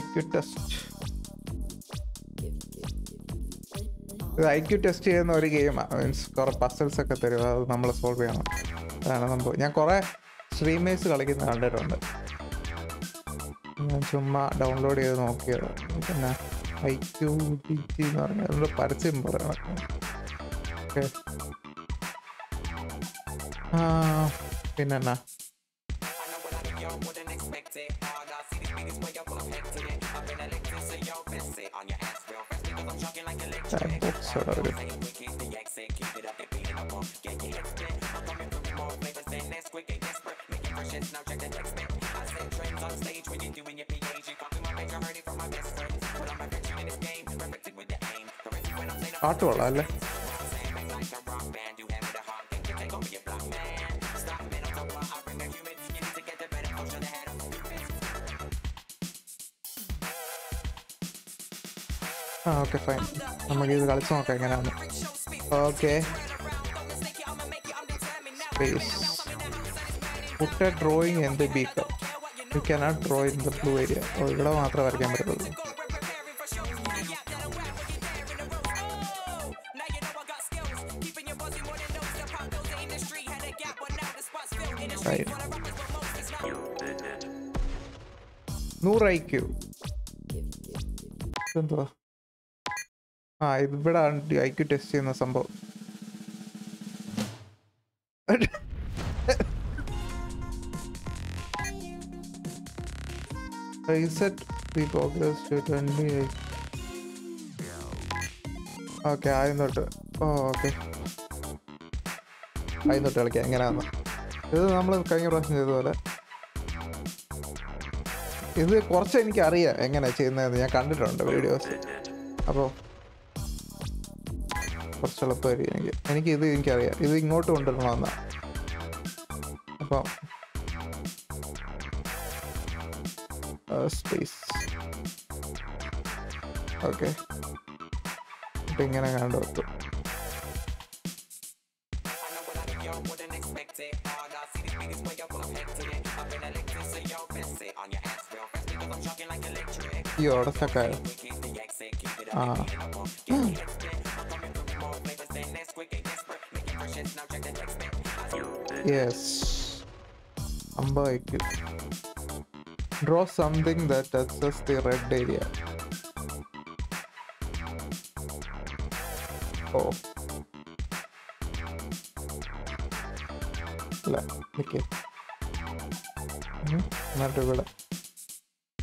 IQ test ഇത് IQ test ചെയ്യുന്ന ഒരു ഗെയിമാണ് മീൻസ് കുറെ പസൽസ് ഒക്കെ തരും. അത് നമ്മൾ സോൾവ് ചെയ്യണം. അതാണ് സംഭവം. ഞാൻ കുറേ സ്ട്രീമേഴ്സ് കളിക്കുന്ന കണ്ടിട്ടുണ്ട്. ഞാൻ ചുമ്മാ ഡൗൺലോഡ് ചെയ്ത് നോക്കിയത്. പിന്നെ ഐക്യു ക്യു ഡി ടി എന്ന് പറഞ്ഞാൽ അതിന്റെ പരസ്യം പറയണം ഓക്കെ പിന്നെ പിന്നെന്നാ? പാട്ട് കൊള്ളാം അല്ലേ? ആ ഓക്കെ ഫൈൻ നമുക്ക് ഇത് കളിച്ച് നോക്കാം എങ്ങനെയാണ് ഓക്കെ പുട്ട ഡ്രോയിങ് എന്ത് beaker you cannot draw in the blue area ഇവിടെ മാത്രമേ വരയ്ക്കാൻ പറ്റുള്ളൂ. നൂറ് എന്തുവാ ആ ഇവിടെ ഐക്യു ക്യൂ ടെസ്റ്റ് ചെയ്യുന്ന സംഭവം. ഓക്കെ ആദ്യം തൊട്ട്. ഓ ഓക്കെ ആദ്യം തൊട്ട് കളിക്കാം. എങ്ങനെയാന്ന് ഇത് നമ്മൾ കഴിഞ്ഞ പ്രാവശ്യം ചെയ്ത പോലെ ഇത് കുറച്ച് എനിക്ക് അറിയാം എങ്ങനെ ചെയ്യുന്നതെന്ന് ഞാൻ കണ്ടിട്ടുണ്ട് വീഡിയോസ്. അപ്പോൾ കുറച്ച് എളുപ്പമായിരിക്കും എനിക്ക് എനിക്ക് ഇത് എനിക്കറിയാം. ഇത് ഇങ്ങോട്ട് കൊണ്ടുവരണമെന്നാണ് അപ്പം സ്പേസ് ഓക്കെ അപ്പം ഇങ്ങനെ കണ്ടു വെക്കും ഈ അവിടെ സ്റ്റക്കായോ ആ. യെസ് അമ്പത് IQ draw something that touches the red area ഓ. അല്ല നിൽക്കേ എന്നിട്ട് ഇവിടെ?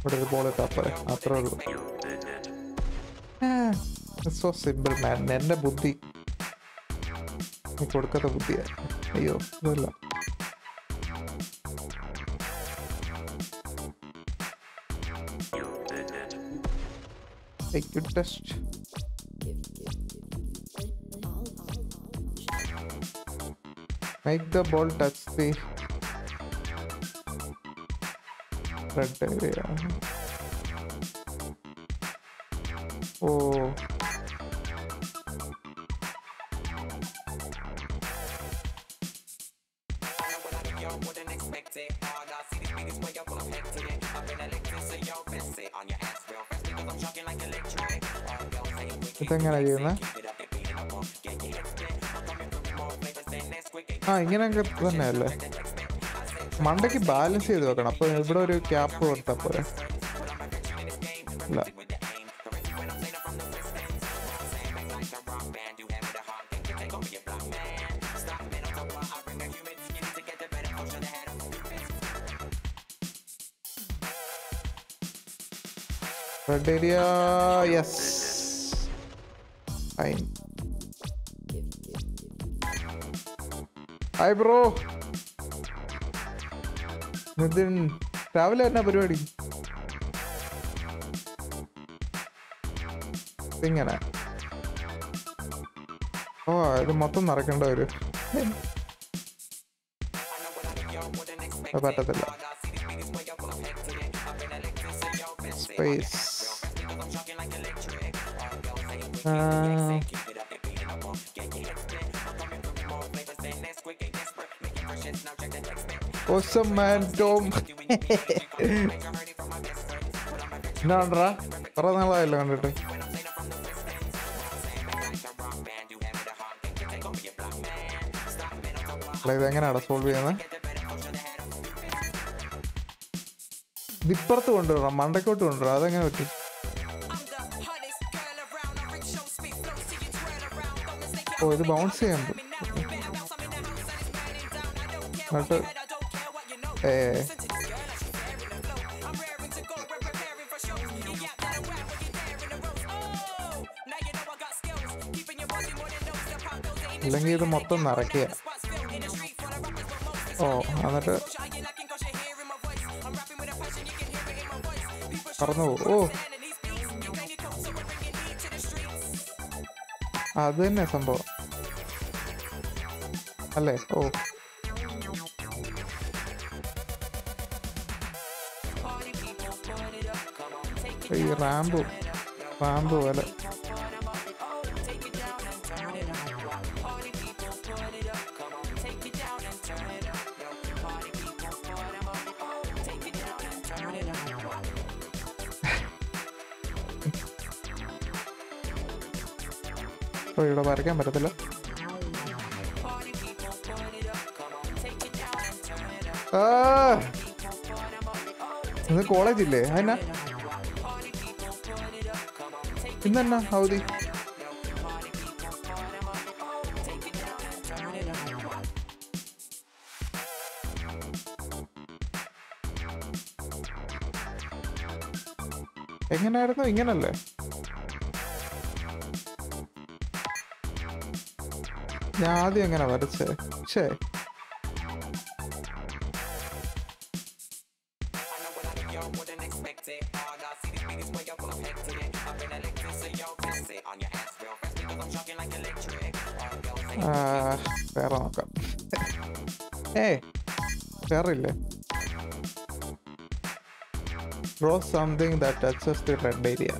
ഇവിടെ ഒരു ബോൾ ഇട്ടാ പോരെ അത്രേ ഉള്ളൂ. സോ സിമ്പിൾ മാൻ എന്റെ ബുദ്ധി. കൊടുക്കാത്ത ബുദ്ധിയാ അയ്യോ ഇതല്ല. Make the ball touch the red area. Oh. ഇതെങ്ങനെ ചെയ്യുന്നത് ആ ഇങ്ങനെയൊക്കെ തന്നെയല്ലേ മണ്ടയ്ക്ക് ബാലൻസ് ചെയ്ത് വെക്കണം അപ്പൊ ഇവിടെ ഒരു ക്യാപ്പ് കൊടുത്താ പോരെ yes. Fine. ഹായ് ബ്രോ രാവിലെ എന്നാ പരിപാടി? ഇങ്ങനെ ഓ ഇത് മൊത്തം നടക്കേണ്ട ഒരു പറ്റത്തില്ല. Space Awesome man, Tom. എന്നാ കണ്ടടാ കുറെ നാളായല്ലോ കണ്ടിട്ട്. എടാ, ഇതെങ്ങനെയാടാ സോൾവ് ചെയ്യുന്നത് വിപ്പുറത്ത് കൊണ്ടുവരണം മണ്ടക്കോട്ട് കൊണ്ടുവരാം അതെങ്ങനെ പറ്റും? ഓ ഇത് ബൗൺസ് ചെയ്യാൻ എന്നിട്ട് ഏ അല്ലെങ്കിൽ ഇത് മൊത്തം നിറയ്ക്കുക. ഓ എന്നിട്ട് പറന്നു ഓ. അത് തന്നെ സംഭവം. അല്ലേ? ഓ. റാമ്പു റാമ്പ് പോലെ. ഓ ഇവിടെ വരയ്ക്കാൻ പറ്റത്തില്ല. ഇത് കോളേജില്ലേ? അതിനാ ഇന്നെന്നാ അവധി എങ്ങനെയായിരുന്നു ഇങ്ങനല്ലേ? ഞാൻ ആദ്യം എങ്ങനെ വരച്ചേ? ഷേ ഇല്ലേ draw something that touches the red area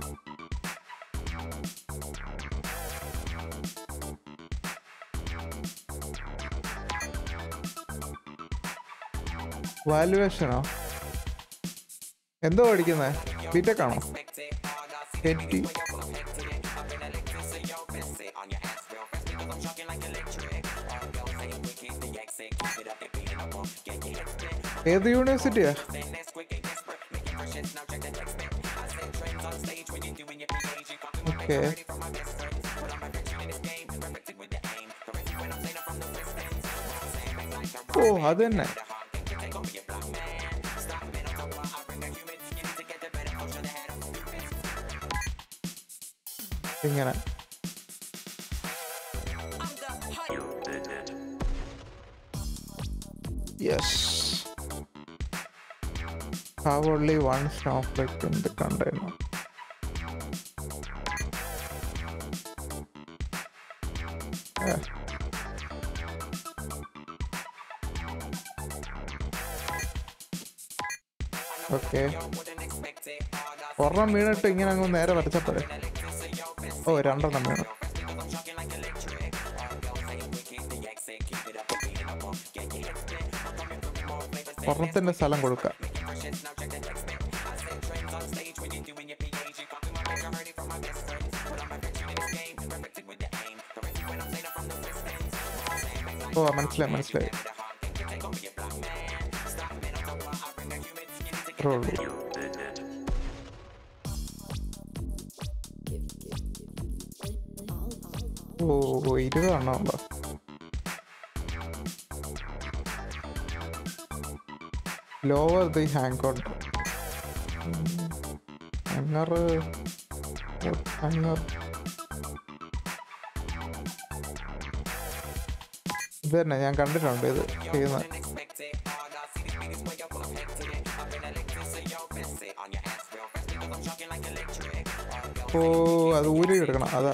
വാല്യുവേഷനോ എന്തോ പഠിക്കുന്നത് ബിടെക് ആണോ? എറ്റി ഏത് യൂണിവേഴ്സിറ്റിയാ ഓക്കെ ഓ അത് തന്നെ. ഇങ്ങനെ. Have only one snowflake in the container. Yeah. Okay ഒരെണ്ണം വീണിട്ട് ഇങ്ങനെ അങ്ങ് നേരെ വരച്ചപ്പോഴേ ഓ രണ്ടെണ്ണം വീണു ഒരെണ്ണത്തിന്റെ സ്ഥലം കൊടുക്കാം മനസ്സിലായി മനസ്സിലായി ഓ ഇരുപതെണ്ണം ഉണ്ടോ lower the hang out hunger hunger ഇത് തന്നെ ഞാൻ കണ്ടിട്ടുണ്ട് ഇത് ചെയ്യുന്നത് ഓ അത് ഊരി എടുക്കണം അതാ.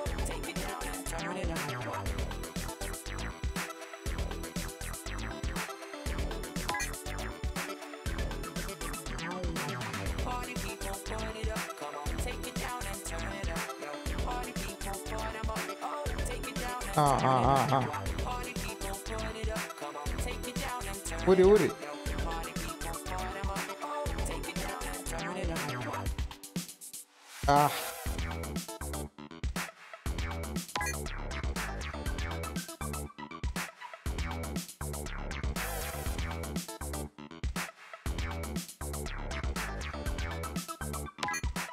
ഒരു ഊര് ആ.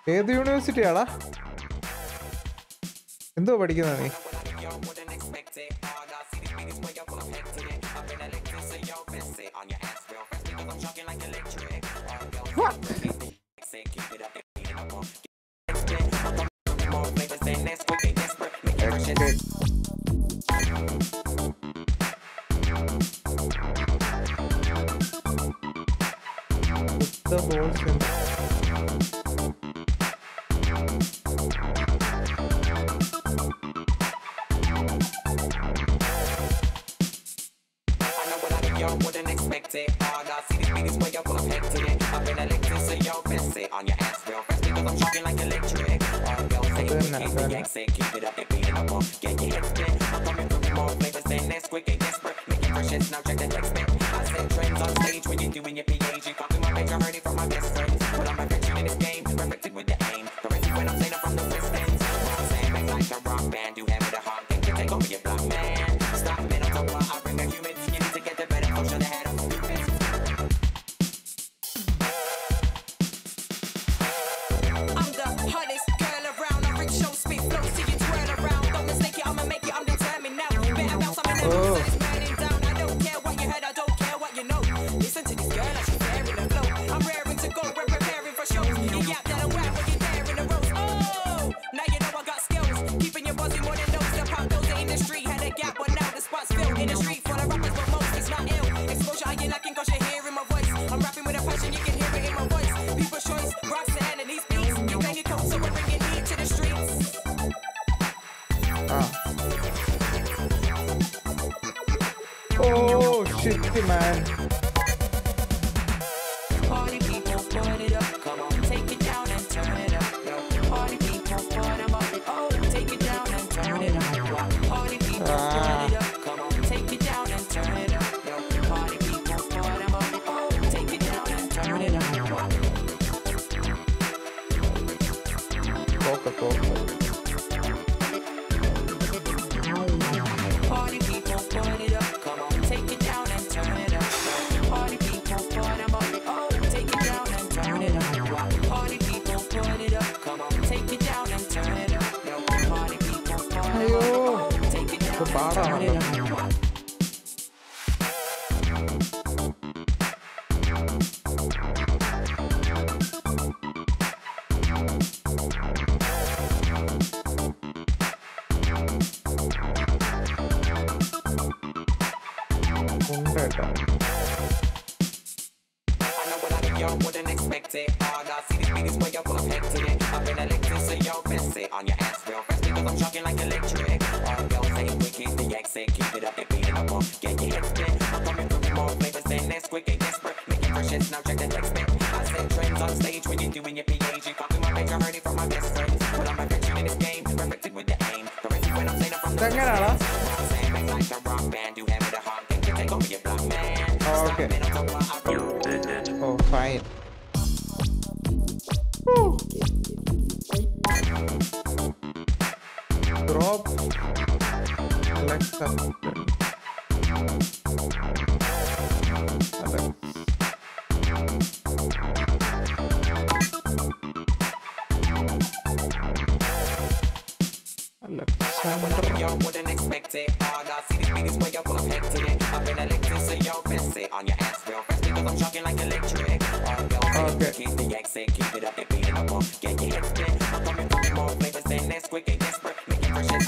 ഏത് യൂണിവേഴ്സിറ്റിയാടാ എന്തോ പഠിക്കുന്ന നീ?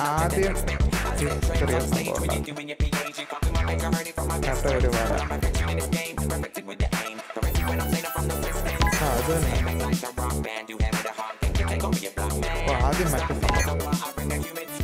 ആദ്യം ചെറിയ കട്ട ഒരു പാട അത് തന്നെ ആദ്യം മറ്റേ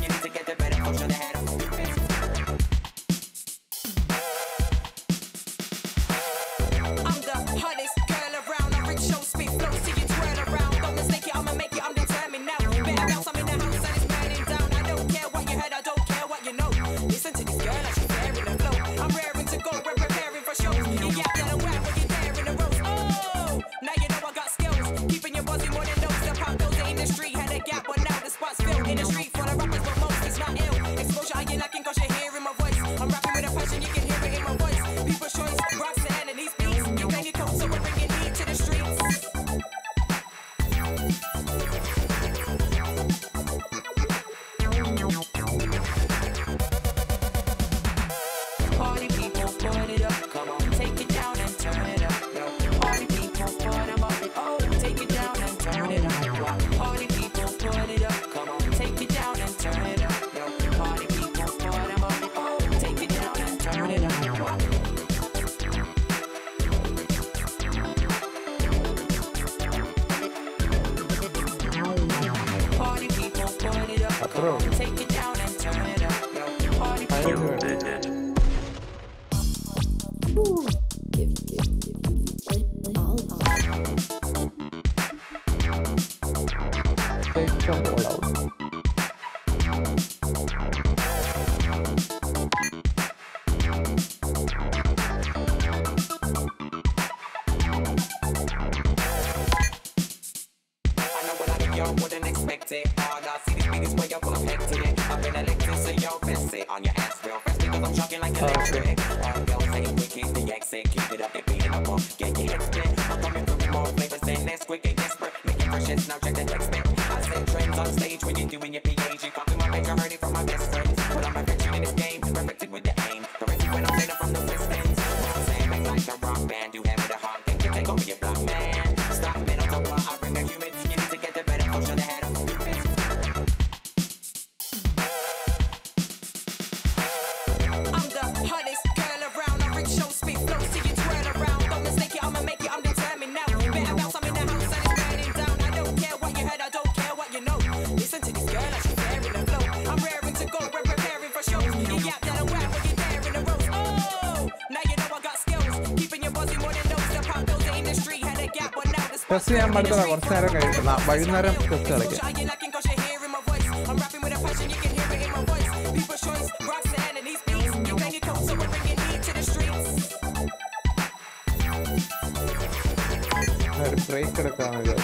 ഞാൻ മടുത്തതാ കുറച്ച് നേരം കഴിക്കുന്ന വൈകുന്നേരം കൊച്ചു കളിക്കാം. ബ്രേക്ക് എടുക്കാമെന്ന്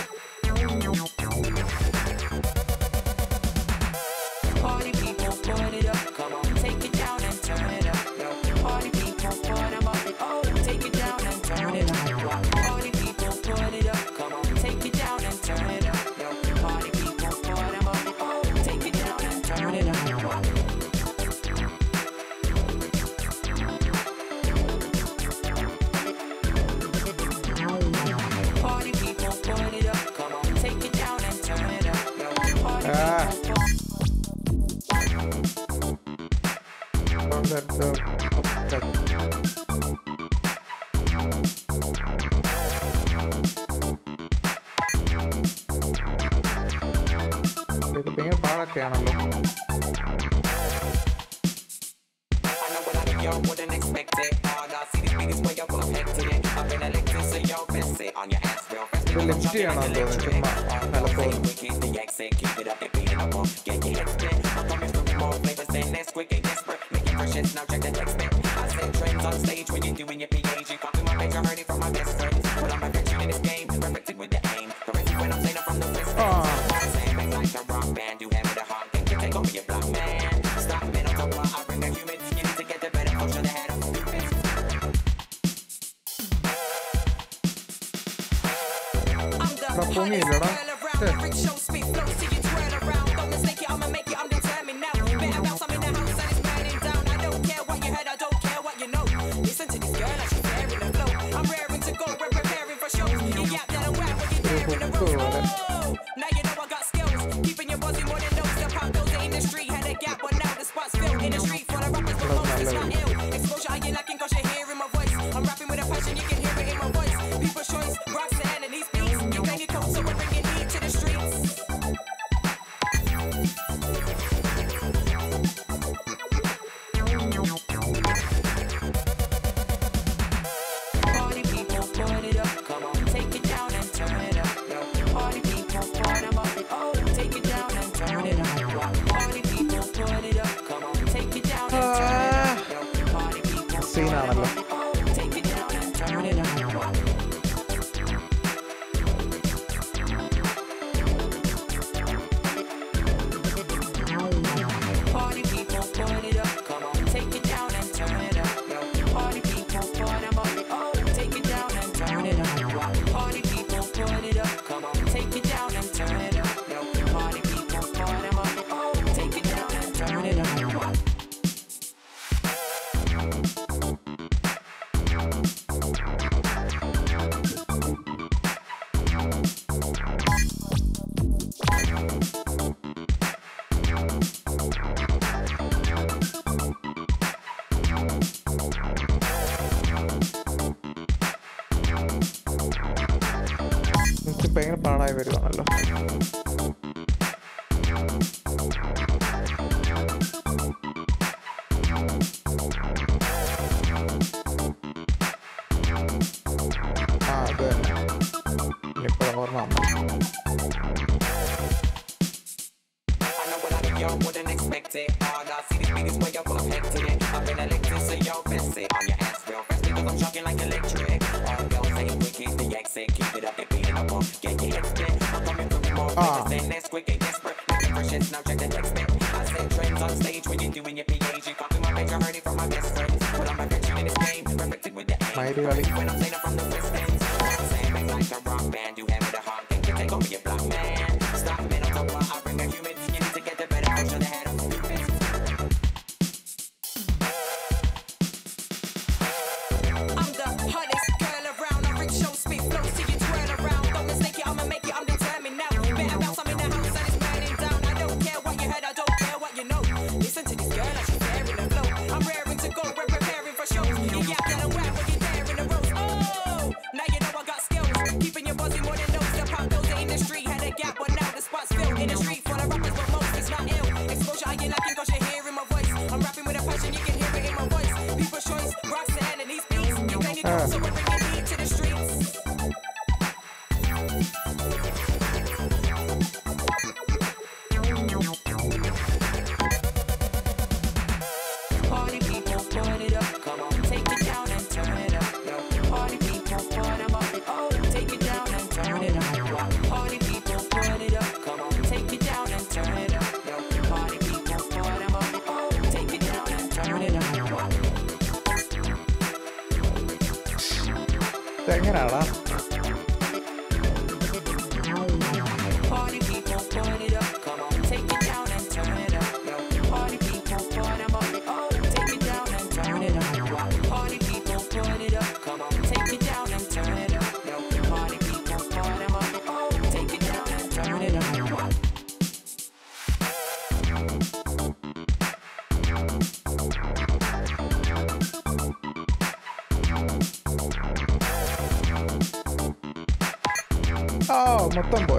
ആ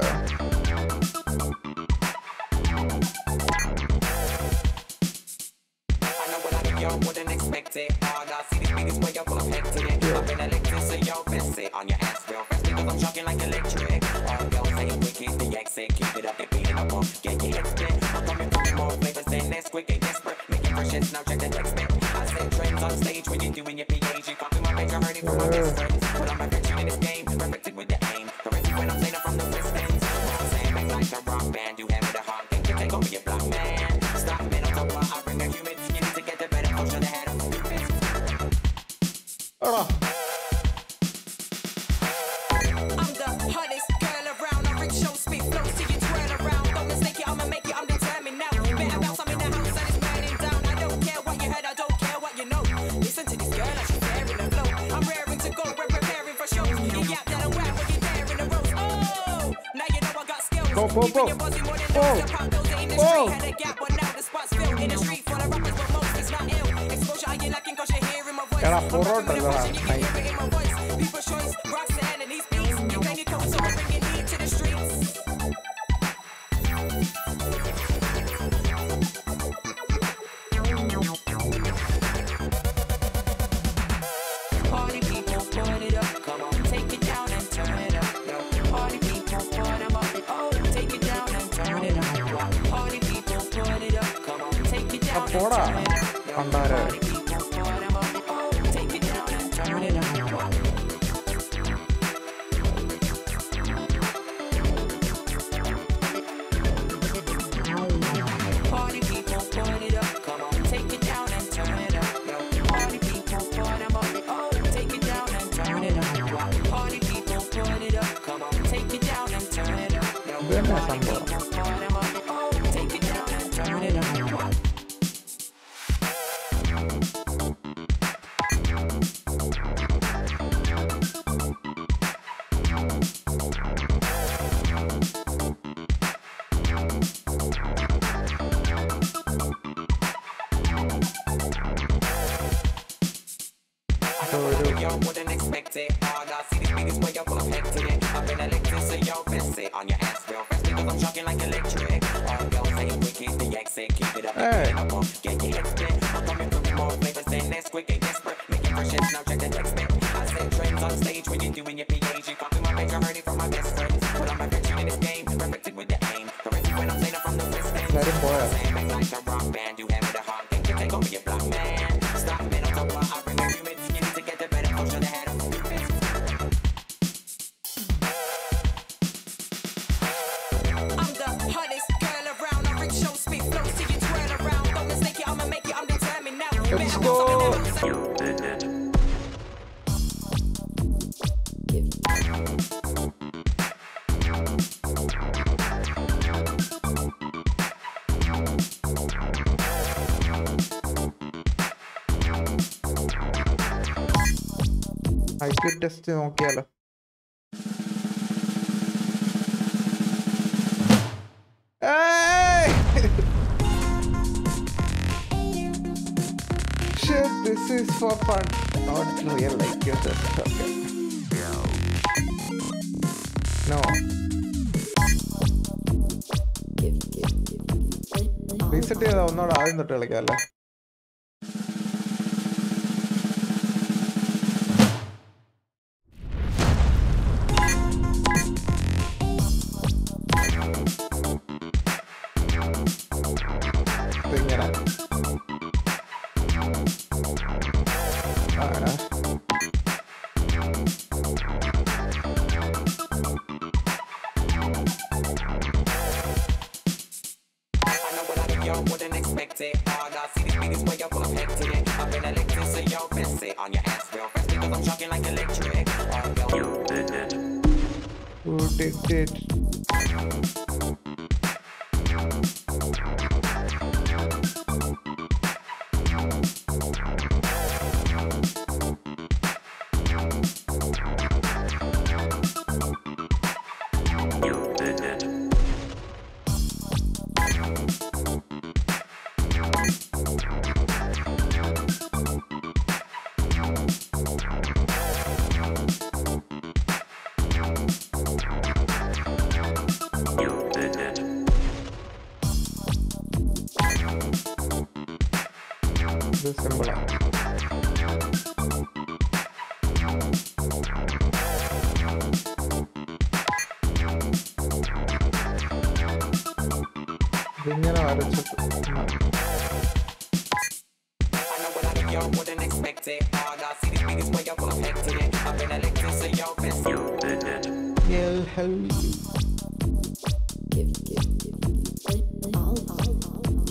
깜바를 സ്പീഡ് ടെസ്റ്റ് നോക്കിയാലോ This is for fun, not real life. You're just okay. No. Reset ചെയ്താൽ ഒന്നുകൂടെ ആദ്യം തൊട്ട് കളിക്കാം അല്ലേ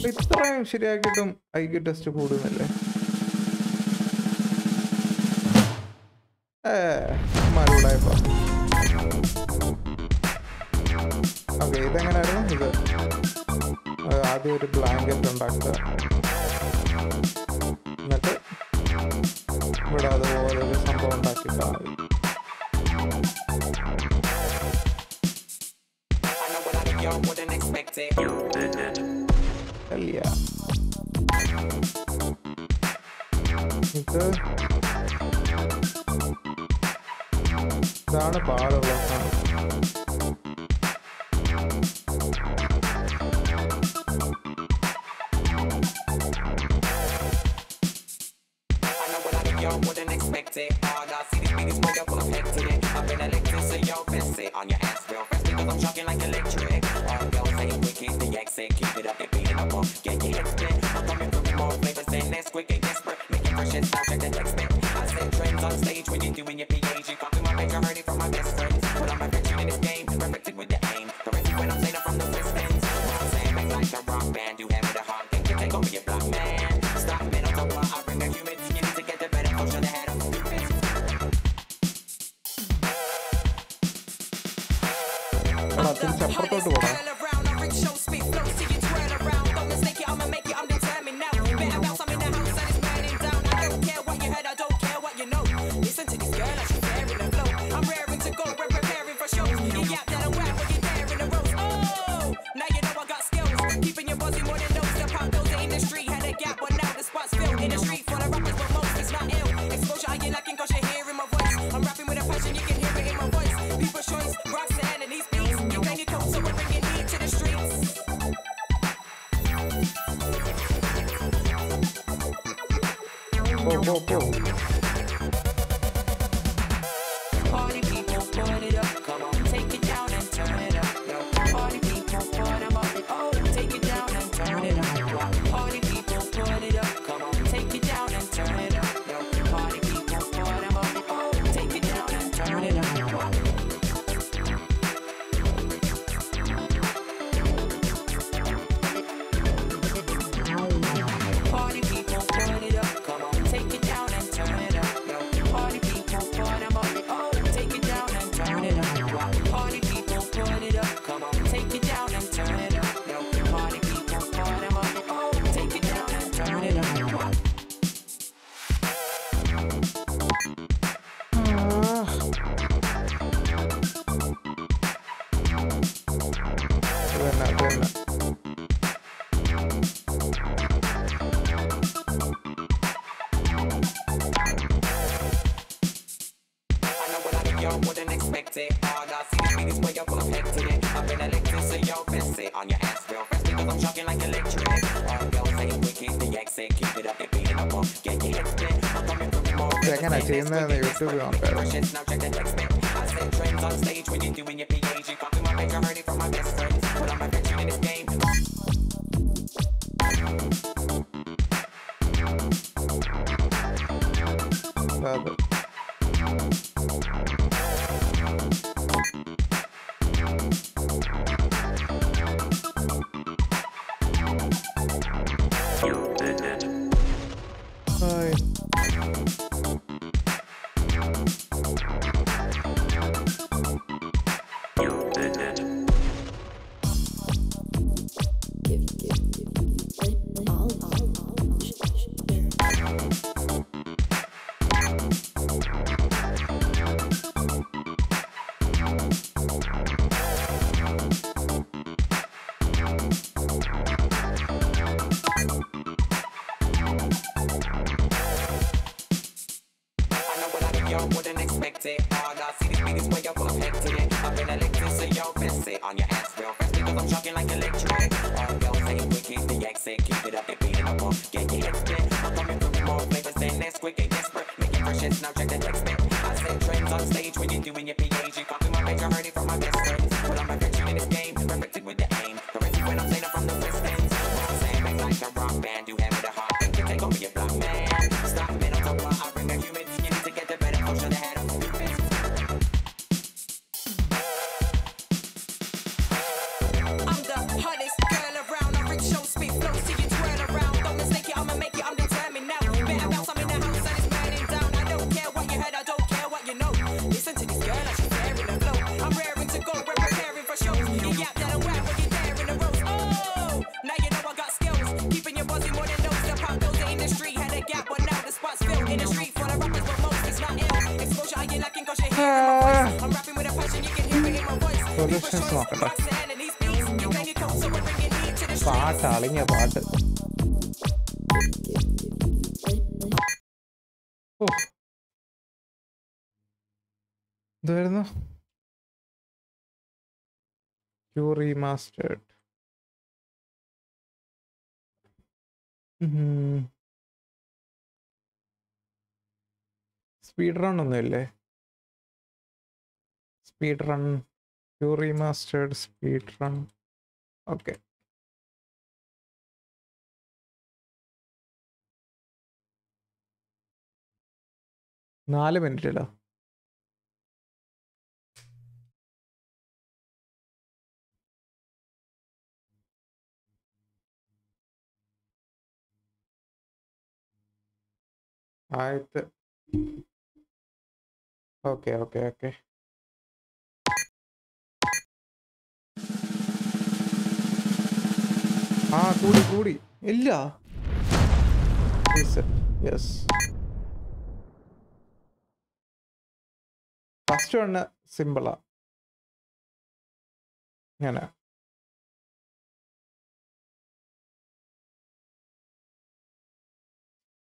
ഇത്രയും ശരിയാക്കിയിട്ടും ഐ ക്യു ടെസ്റ്റ് കൂടുന്നല്ലേ ഏ. bottom. expand you the real federal. bastard. Speed run ഒന്നുമില്ലേ speed run you remastered speed run okay നാല് മിനിറ്റ് ഇടാം. ആയിട്ട്. Okay okay okay. ആ കൂടി കൂടി. ഇല്ല. യെസ് ഫസ്റ്റ് വണ് സിമ്പിളാ ഇങ്ങനെ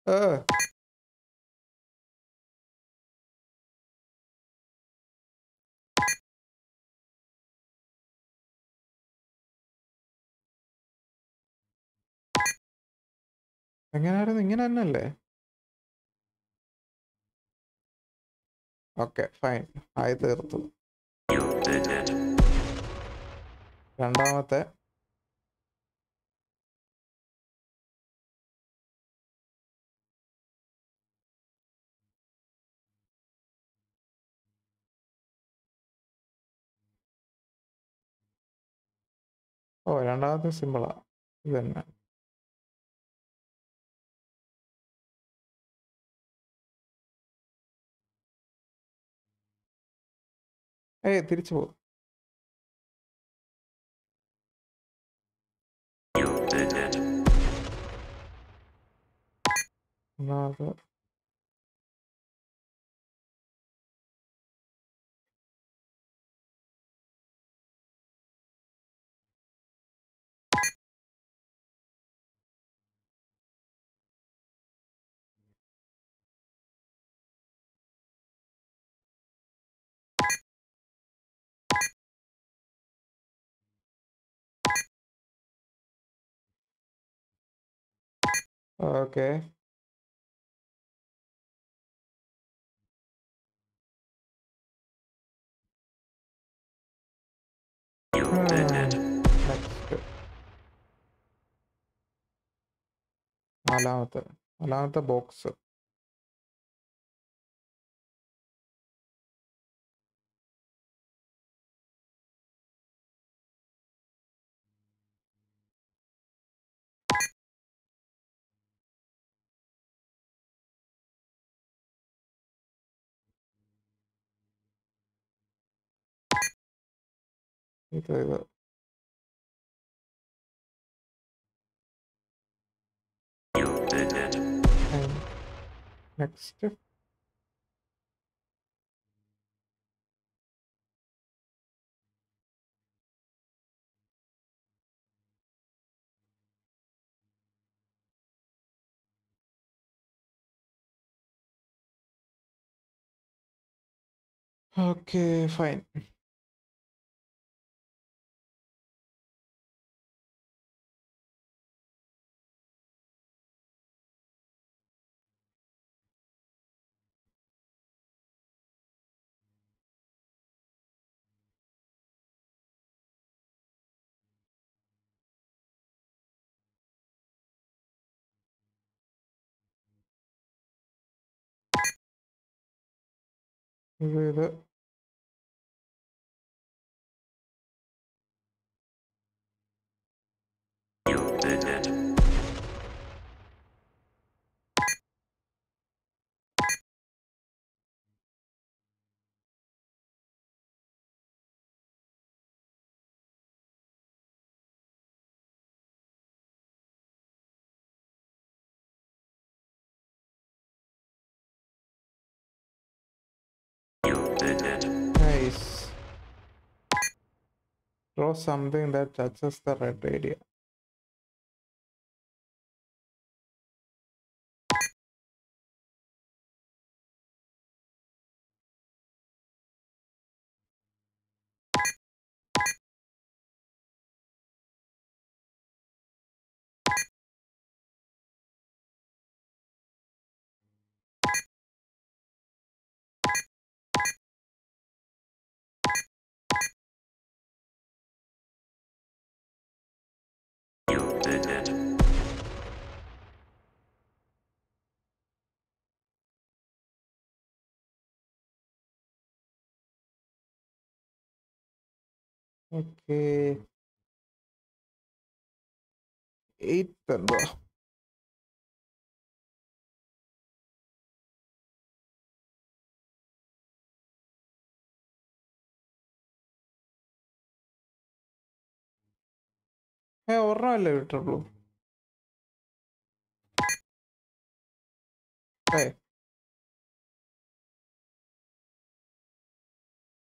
ഏ. എങ്ങനെയായിരുന്നു ഇങ്ങനെ തന്നെ അല്ലേ ഓക്കെ ഫൈൻ. ആയി തീർത്തു രണ്ടാമത്തെ. ഓ രണ്ടാമത്തെ സിമ്പിളാ. ഇത് തന്നെ ഏയ് തിരിച്ചു പോകും. ഒന്നാമത് ओके नालाम तो नालाम तो box You did it. And next. Okay, fine. ഇത് Nice. Draw something that touches the red area. Okay eight എന്തുവാ ഏ ഒരെണ്ണമല്ലേ വിട്ടുള്ളൂ ഏ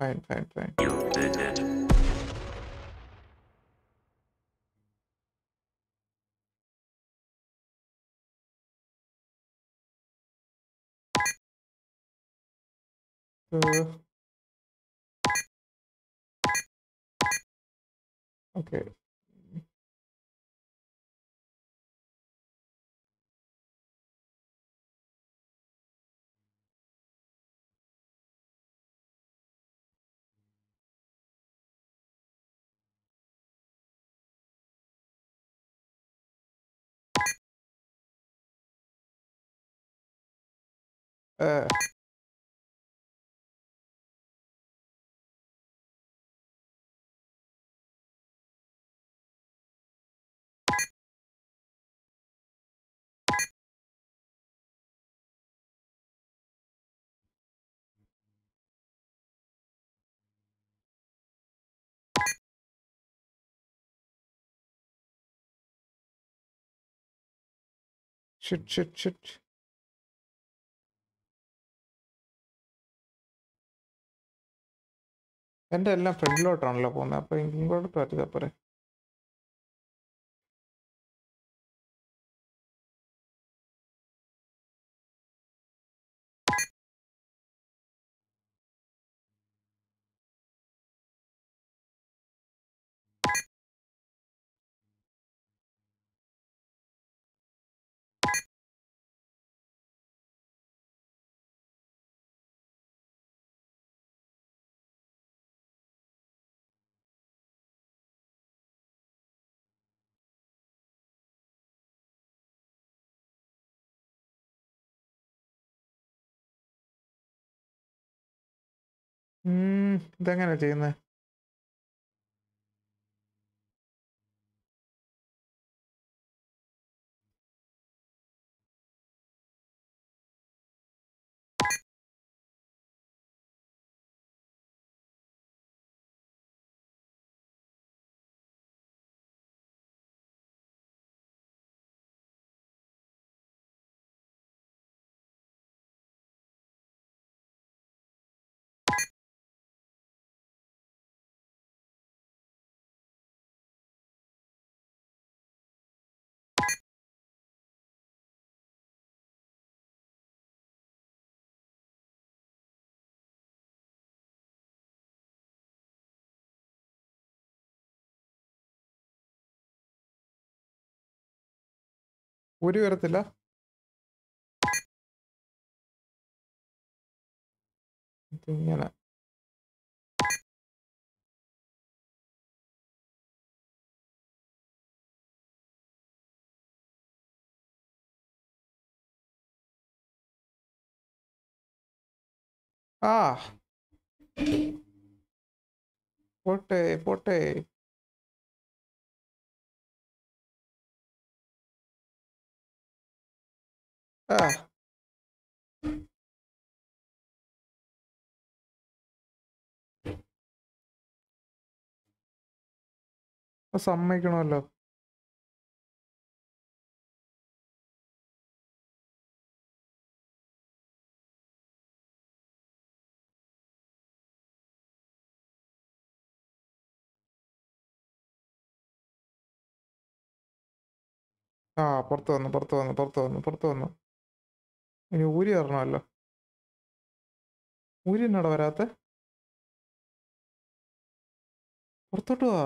fine fine fine Uh, okay. Uh. Shit, shit, shit. എന്റെ എല്ലാം ഫ്രണ്ടിലോട്ടാണല്ലോ പോകുന്നത് അപ്പോൾ ഇങ്ങോട്ട് പറ്റില്ല പോരെ ഇതെങ്ങനെ ചെയ്യുന്നത് ഊരി വരത്തില്ല ആ. പോട്ടെ പോട്ടെ. അത് സമ്മതിക്കണമല്ലോ. ആ പുറത്ത് വന്നു പുറത്ത് വന്നു പുറത്ത് വന്നു പുറത്ത് വന്നു. ഇനി ഊരി വരണമല്ലോ ഊരി എന്നാടാ വരാത്ത? പുറത്തോട്ട് വാ.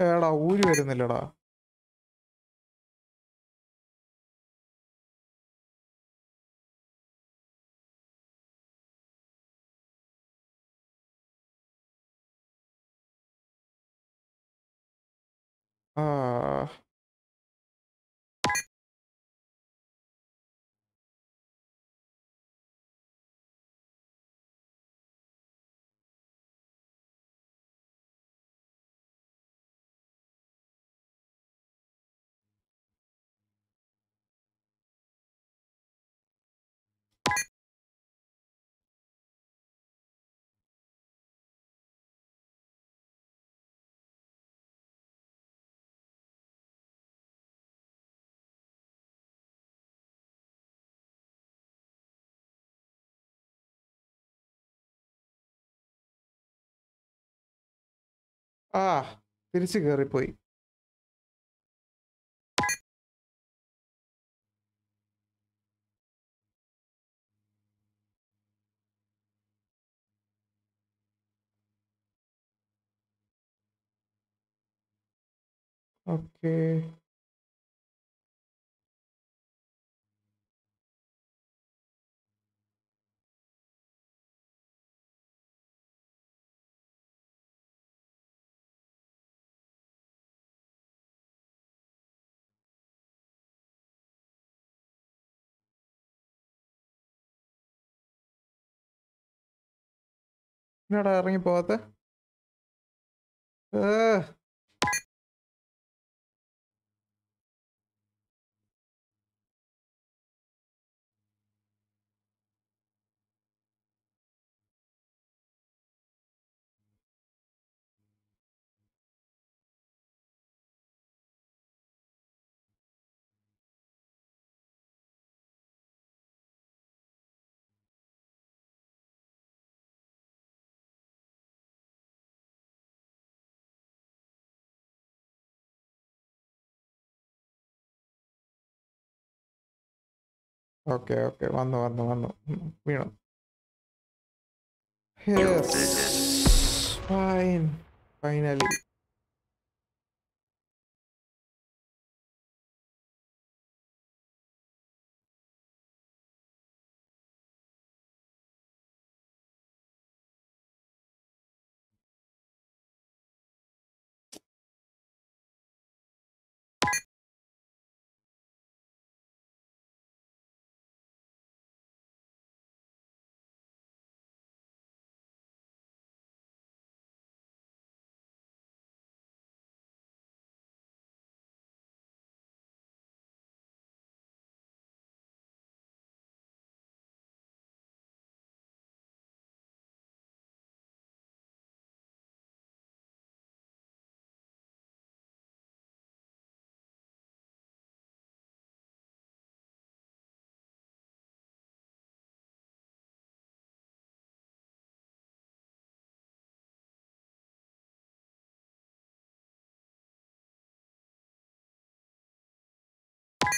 ഏടാ ഊരി വരുന്നില്ലടാ. ആ ആ തിരിച്ചു കയറിപ്പോയി ഓക്കേ. എന്നാടാ ഇറങ്ങി പോവാത്ത ഓക്കെ ഓക്കെ വന്നു വന്നു വന്നു ഉം, വീണു ഫൈൻ ഫൈനലി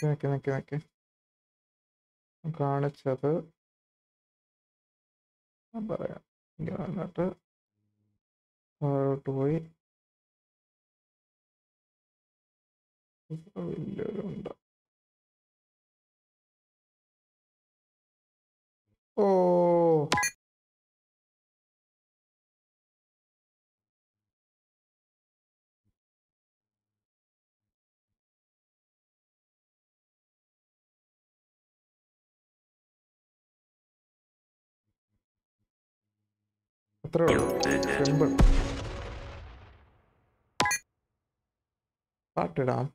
നിക്ക് നിക്ക് നിക്ക് കാണിച്ചത് ഞാൻ പോയി. വലിയൊരുണ്ട് ഓ. അത്രേ ഉള്ളൂ സിമ്പിൾ പാട്ടിടാം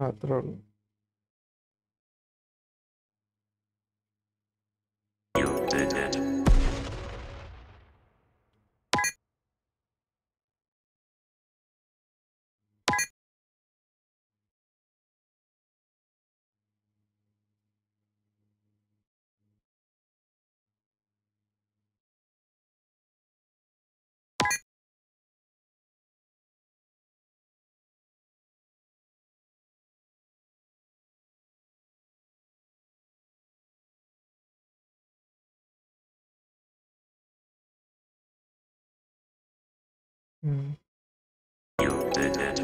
അത്രേ Mm. You did it.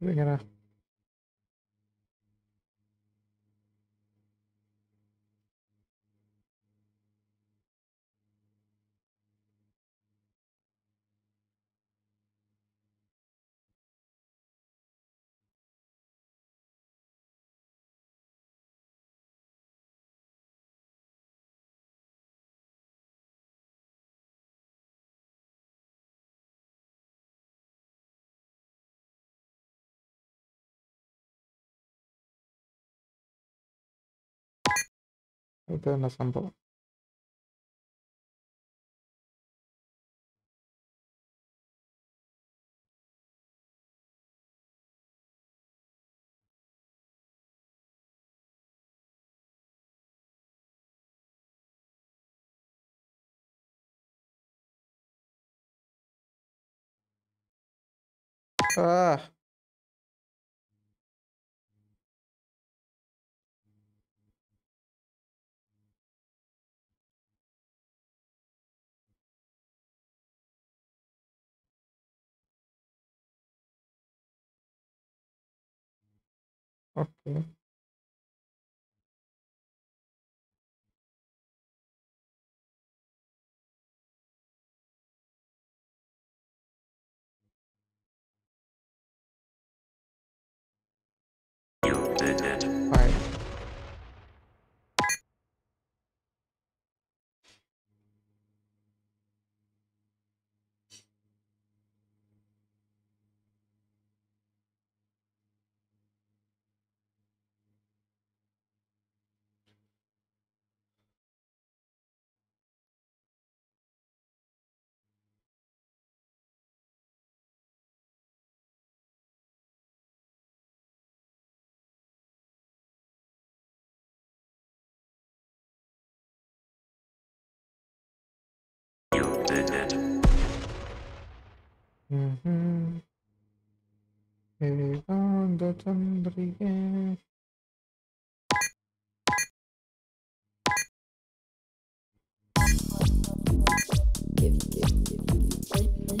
We're gonna Pełna sambowa. Ah. Ok. You did it. Mm-hmm.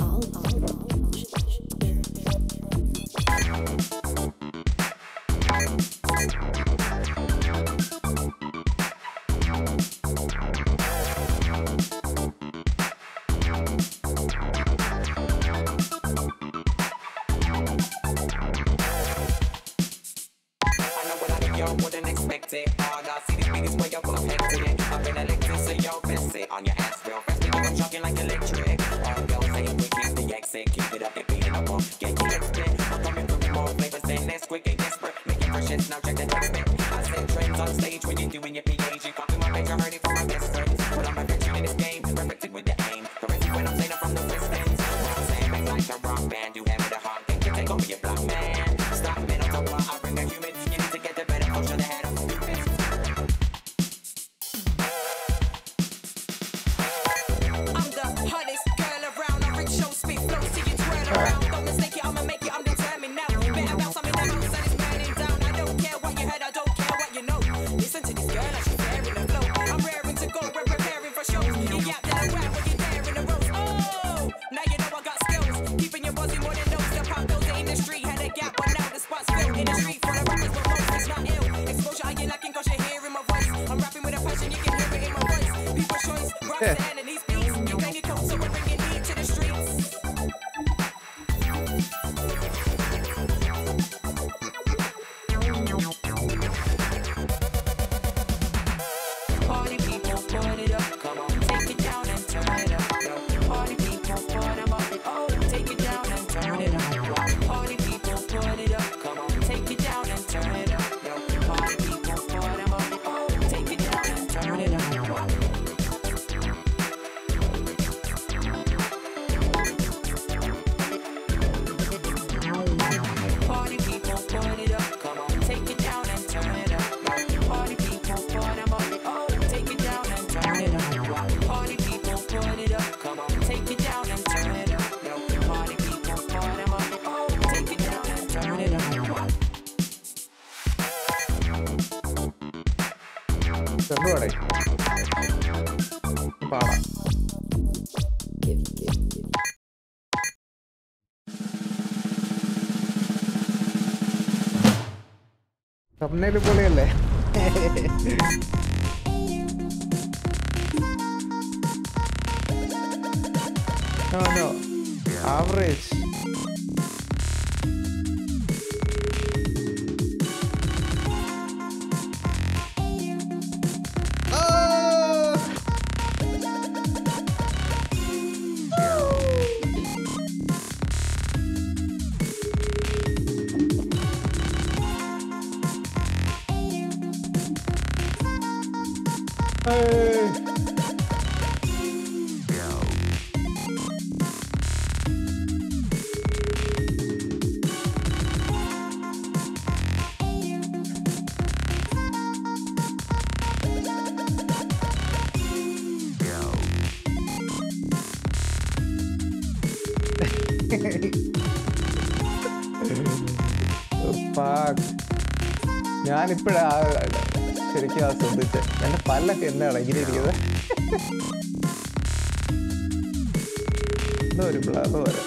I'll, I'll, I'll, wouldn't expect it. All I see the biggest way you're perfected. I've been electric, so you're busy. On your ass real fast, you're jogging like electric. All girls saying we keep the exit. Keep it up, they're beating up on. Yeah, you lift. I'm coming through more flavors than quick and desperate. Making fresh hits, now check the back. I said trends on stage when you're doing your thumbnail boleh lah no no average ഞാനിപ്പോഴാണ് ശരിക്കും ആ ശ്രദ്ധിച്ച്. എന്റെ പല്ലൊക്കെ എന്നാണ് ഇങ്ങനെ എന്തോ ഒരു blur വരാം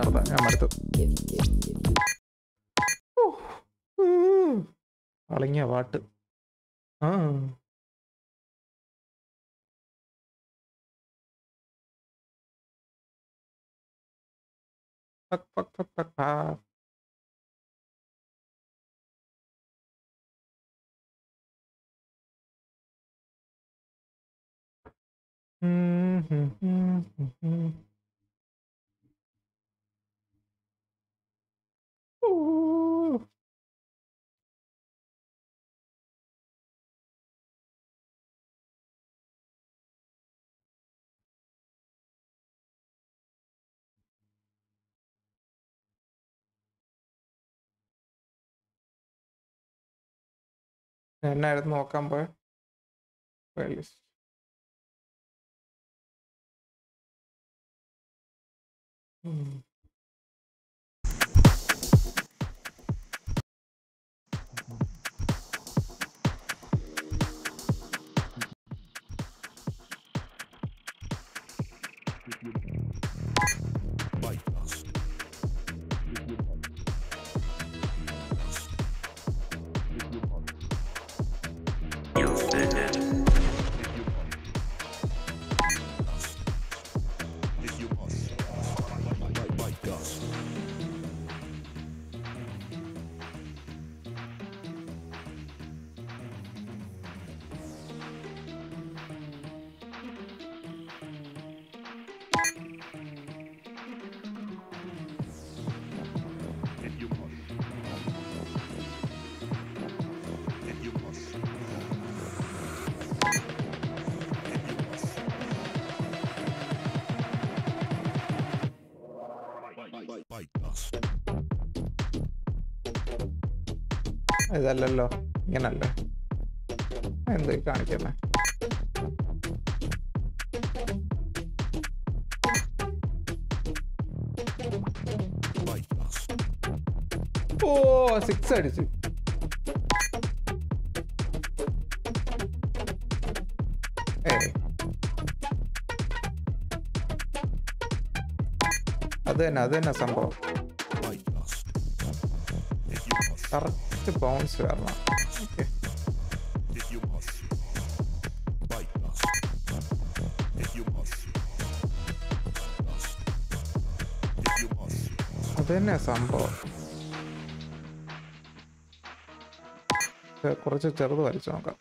apa എന്നായിരുന്നു നോക്കാൻ പോയ പ്ലേലിസ്റ്റ് Mm. ഇതല്ലല്ലോ. ഇങ്ങനല്ലേ. എന്ത് കാണിക്കുന്നേ? ഓ സിക്സ് അടിച്ചു. അത് തന്നെ അത് തന്നെ സംഭവം. കറക്റ്റ് ஃபர்ஸ்ட் பவுன்ஸ் வரலாம் ஓகே അതന്നെ സംഭവം കുറച്ച് ചെറുത് വരച്ചു നോക്കാം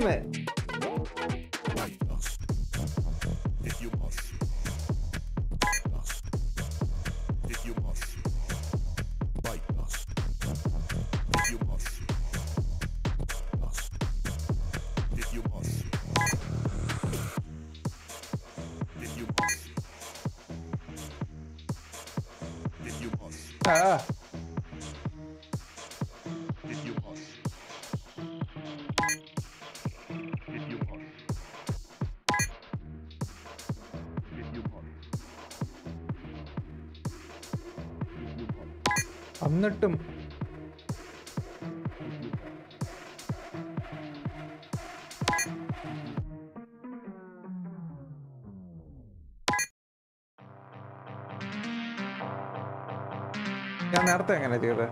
Thank. എന്നിട്ടും ഞാൻ നേരത്തെ എങ്ങനെ ചെയ്തത്?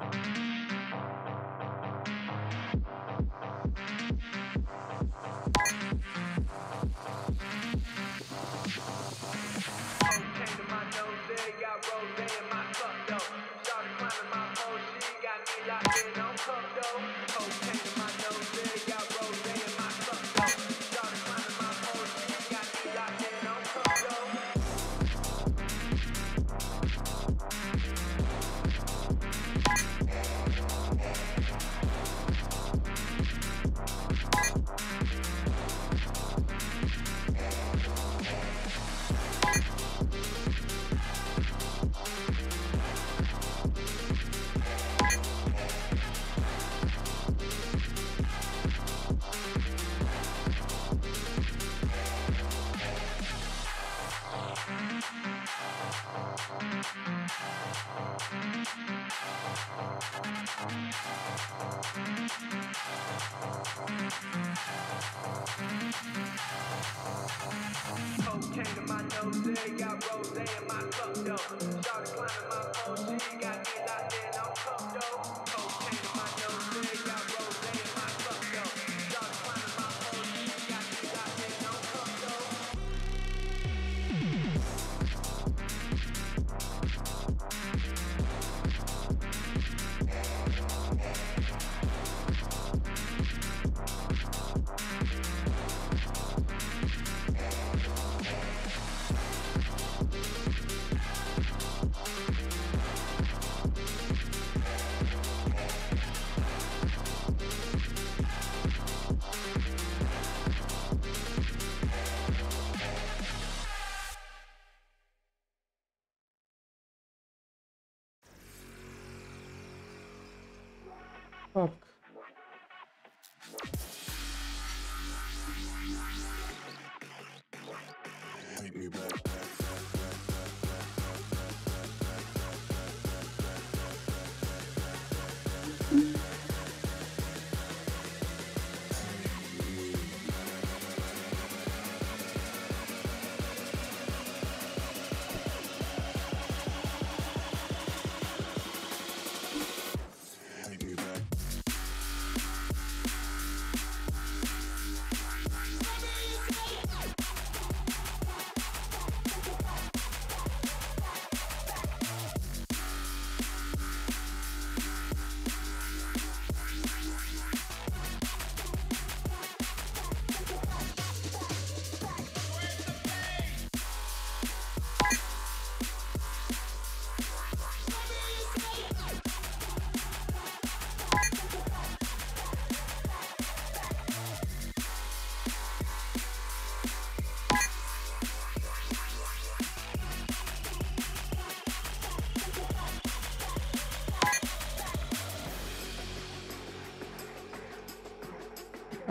Пока.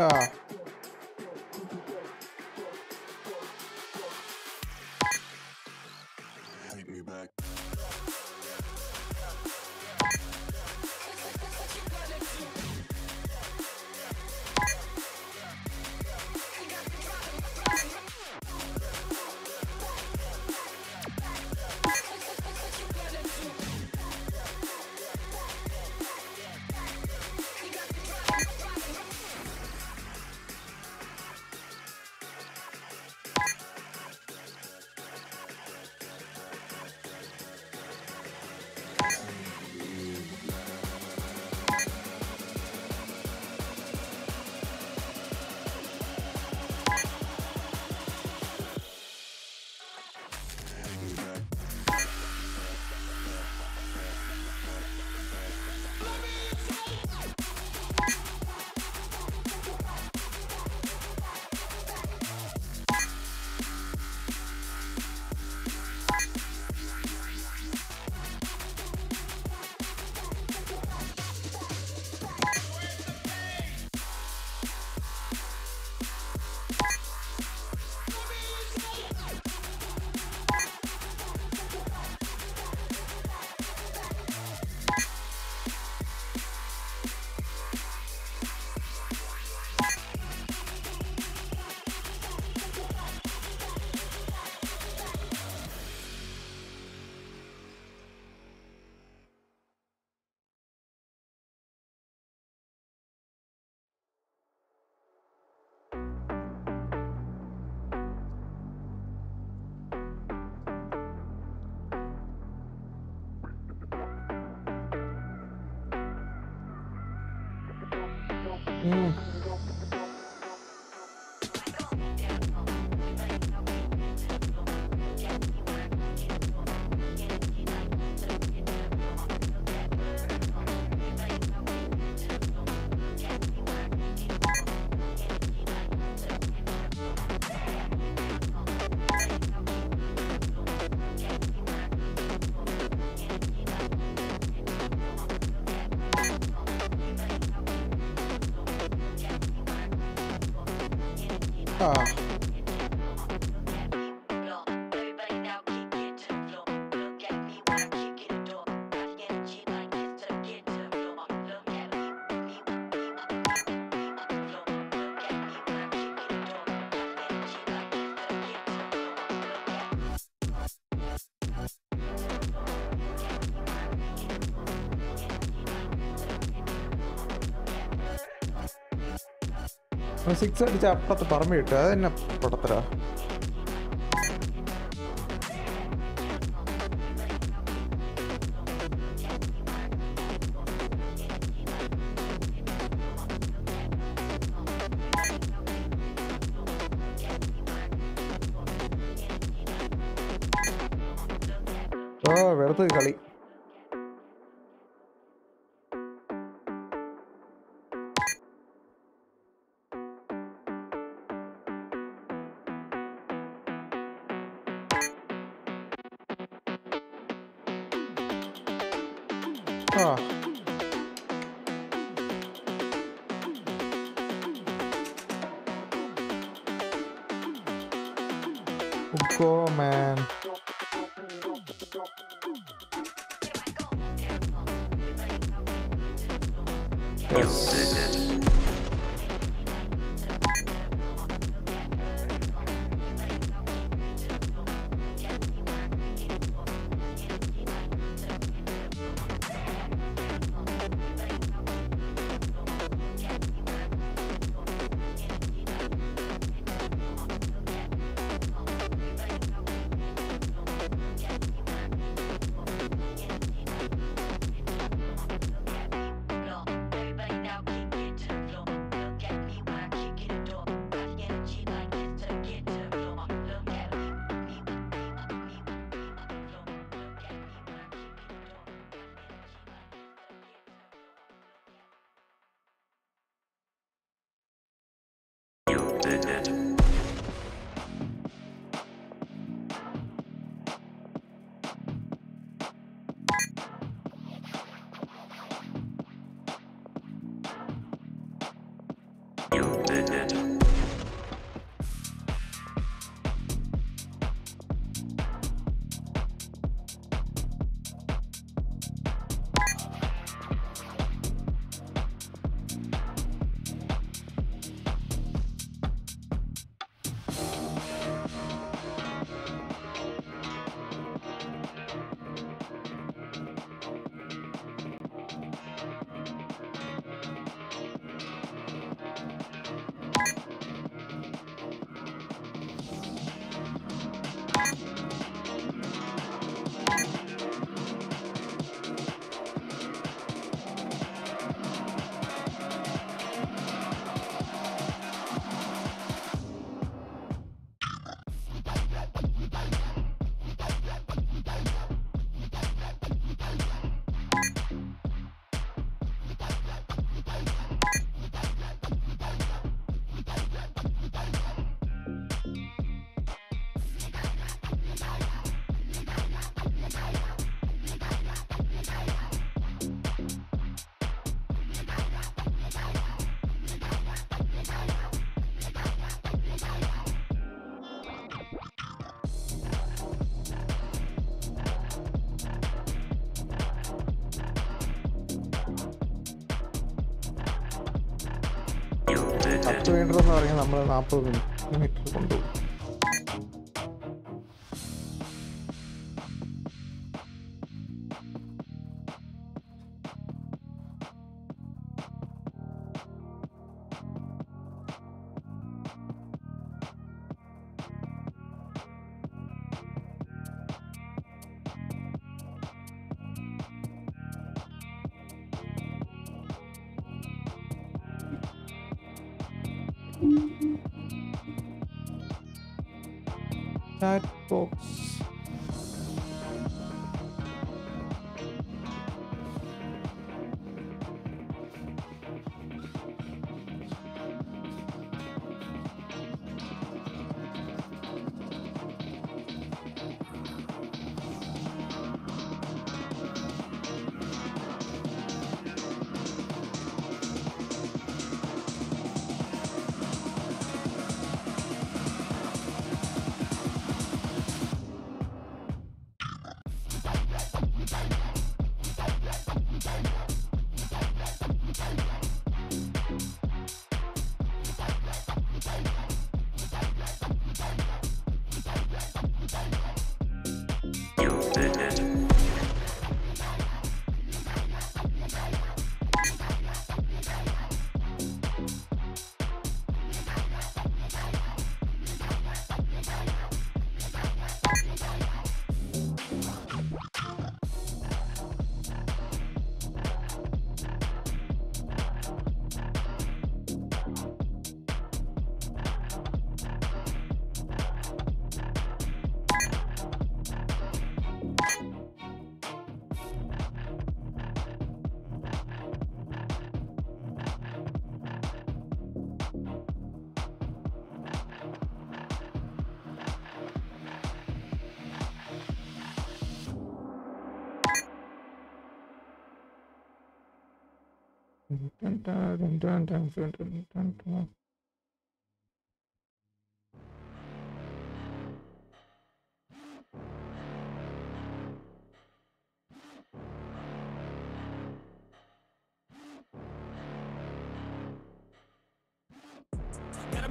축하합니다. സിക്സ് അടിച്ച അപ്പുറത്ത് പറമ്പ് കിട്ടും. അത് തന്നെ പൊട്ടത്തരാ. വെറുതെ കളി. car. Go, man. Yes. വേണ്ടതെന്ന് പറഞ്ഞാൽ നമ്മൾ നാൽപ്പത് minute.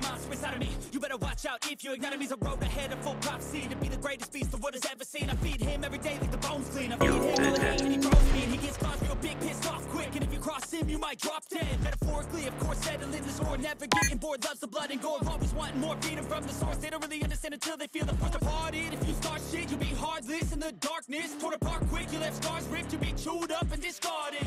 Monster inside of me. You better watch out if your enemy's a road ahead of full prophecy to be the greatest beast the world has ever seen. I feed him every day like the bones clean. I feed him all the hate and he throws me and he gets real big, pissed off quick. And if you cross him, you might drop dead. Metaphorically, of course, settling the score. Never getting bored, loves the blood and gore. Always wanting more freedom from the source. They don't really understand until they feel the force departed. If you start shit, you'll be heartless in the darkness. Torn apart quick, you left scars ripped, you'll be chewed up and discarded.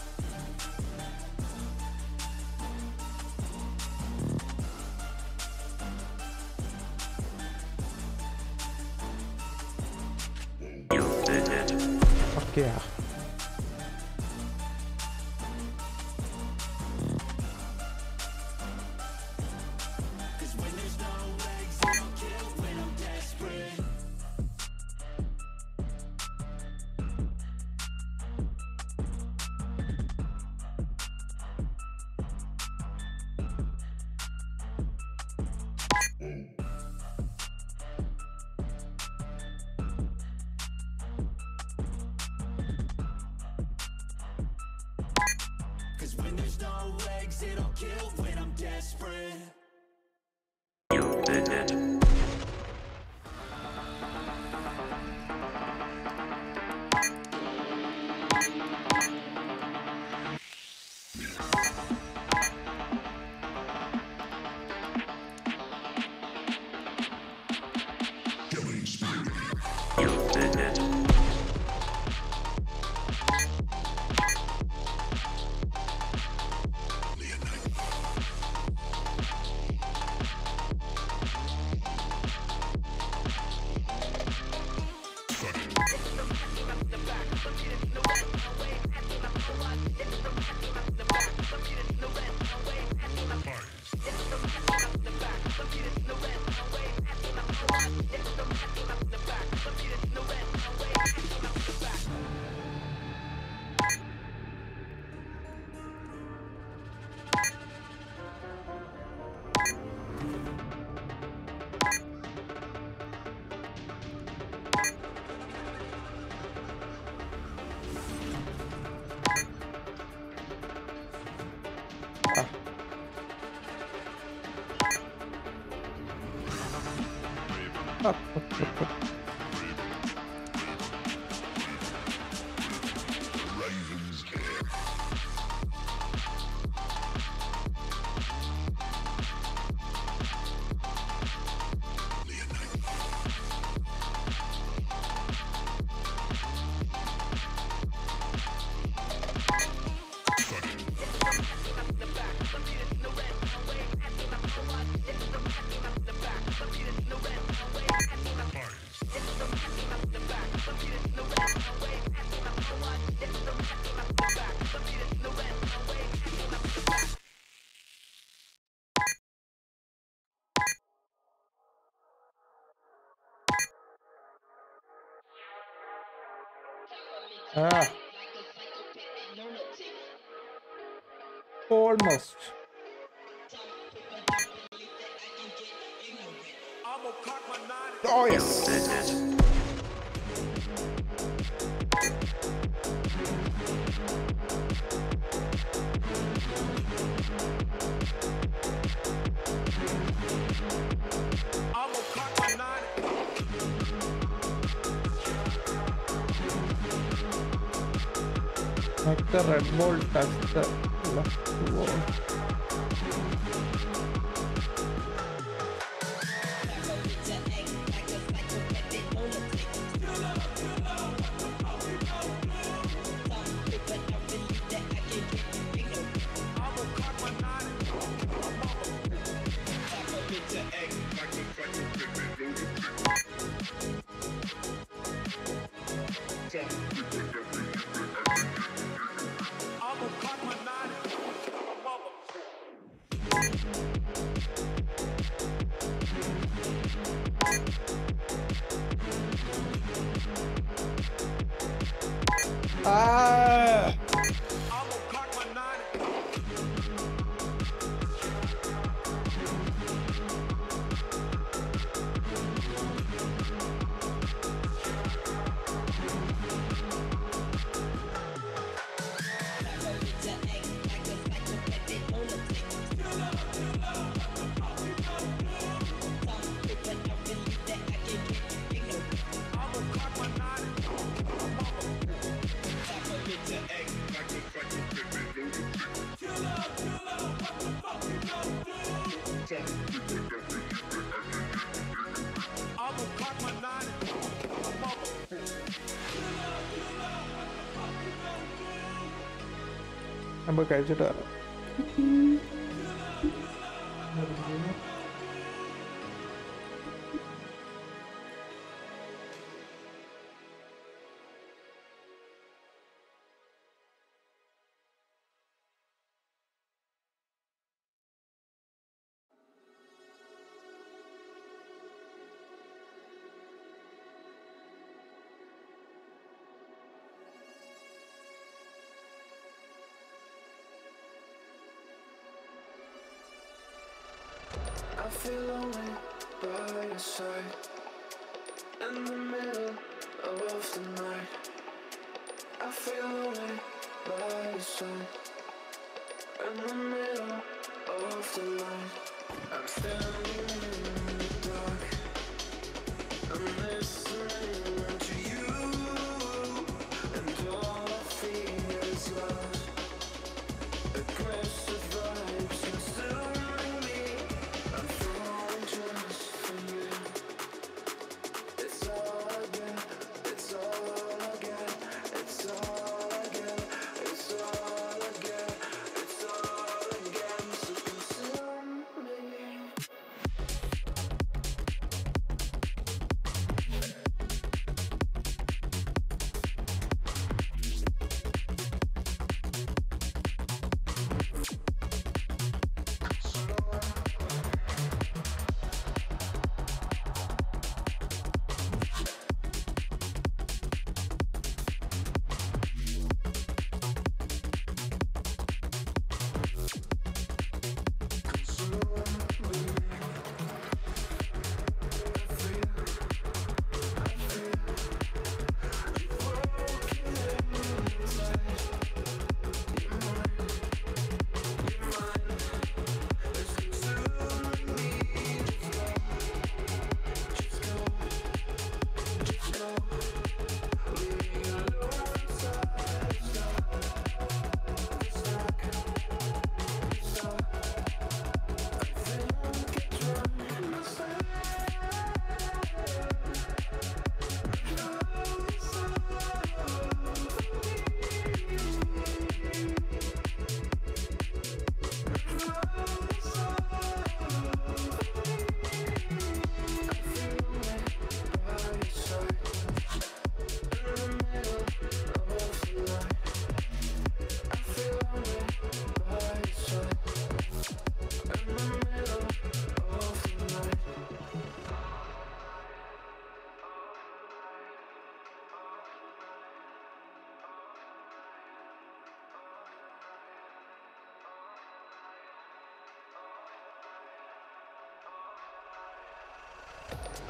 Guerre. Ah. Almost. Oh, yes. I'm gonna my. Like the red ball That's the left ball. നമ്മൾ feel lonely by your side. In the middle of the night I feel lonely by your side. In the middle of the night I'm standing in the dark. I'm listening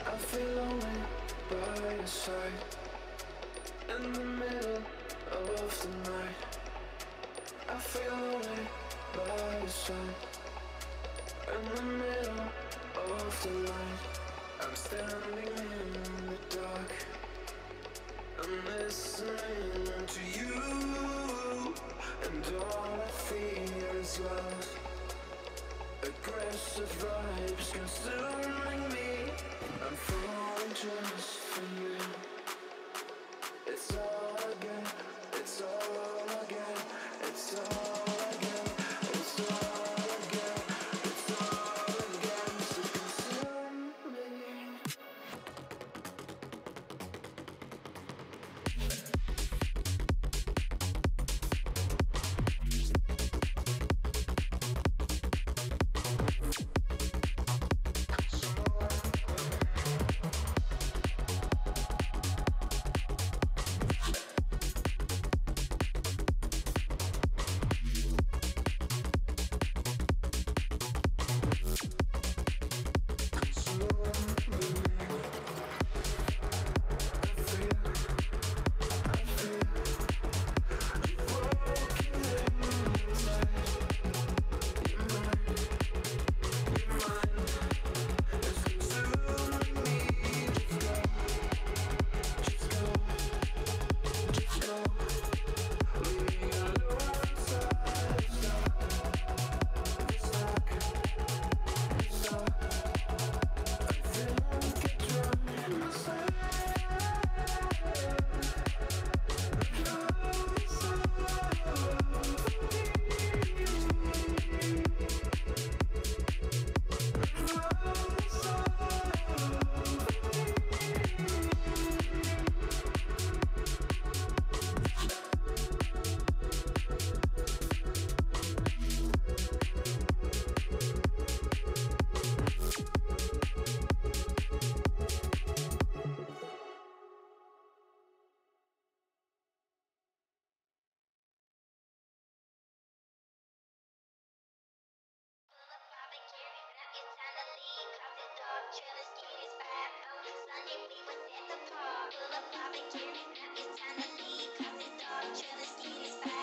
I feel lonely by your side in the middle of the night. I feel lonely by your side in the middle of the light. I'm standing in the dark. I'm listening to you, and all I fear is love. Aggressive vibes consuming me. I'm falling just for you. Pull up my bikini, it's time to leave. Cause it's all jealous, it's bad.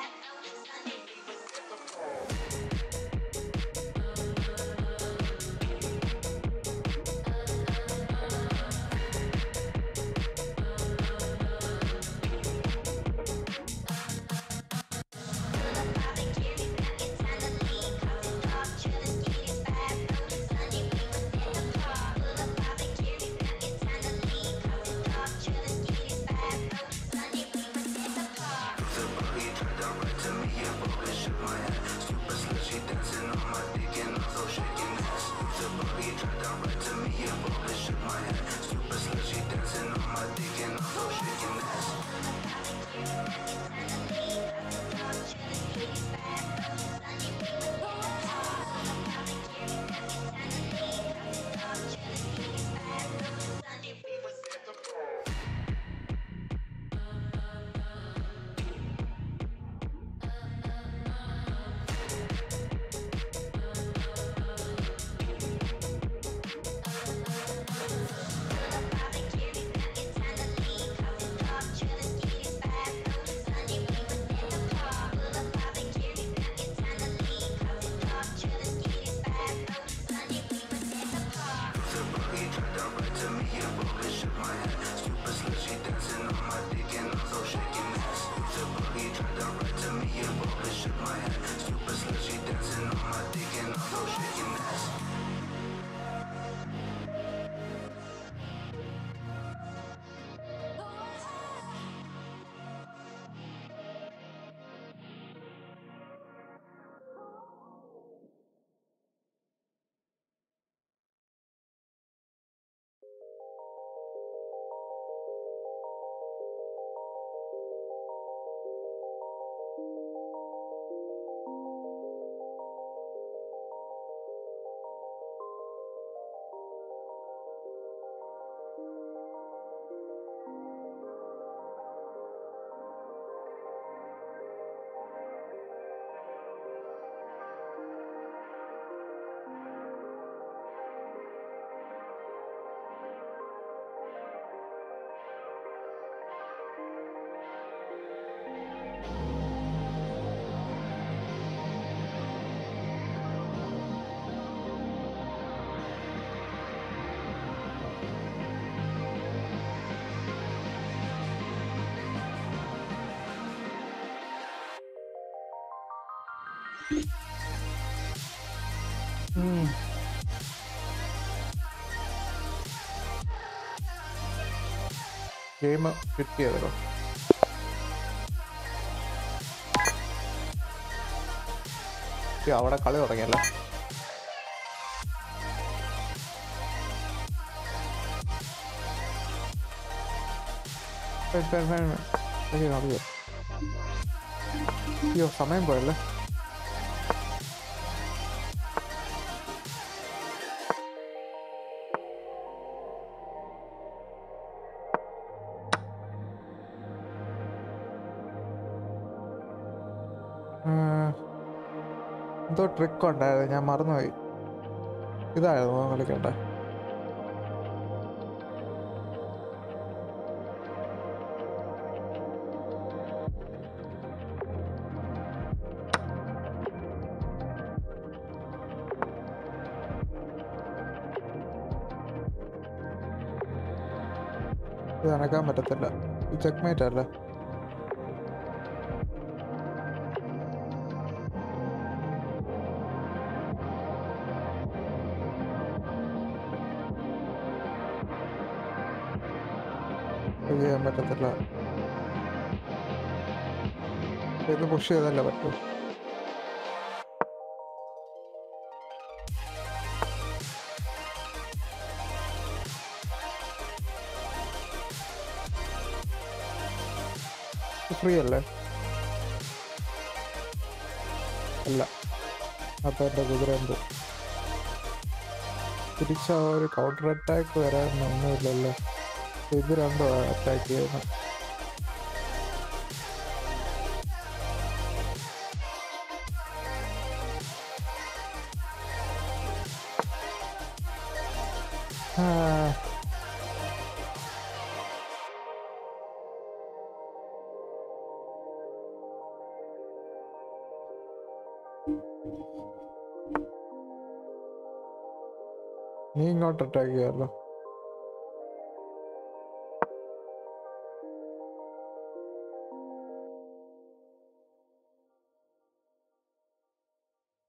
Game ഈ അവിടെ കളി തുടങ്ങിയല്ലോ സമയം പോയല്ലേ എന്തോ ഉണ്ടായിരുന്നു ഞാൻ മറന്നുപോയി. ഇതായിരുന്നു കളിക്കണ്ട ഇത് അനക്കാൻ പറ്റത്തില്ല. ഇത് ചെക്ക്മേറ്റ് അല്ലേ? പറ്റത്തില്ല. ഇത് പുഷ് ചെയ്തല്ലേ പറ്റൂ? ഫ്രീ അല്ലേ? അല്ല. അപ്പൊ കുതിര എന്ത്? ഒരു കൗണ്ടർ അറ്റാക്ക് വരാൻ ഒന്നുമില്ലല്ലോ. ഇത് രണ്ടും അറ്റാക്ക് ചെയ്യുന്നത് ആ നീ ഇങ്ങോട്ട് അറ്റാക്ക്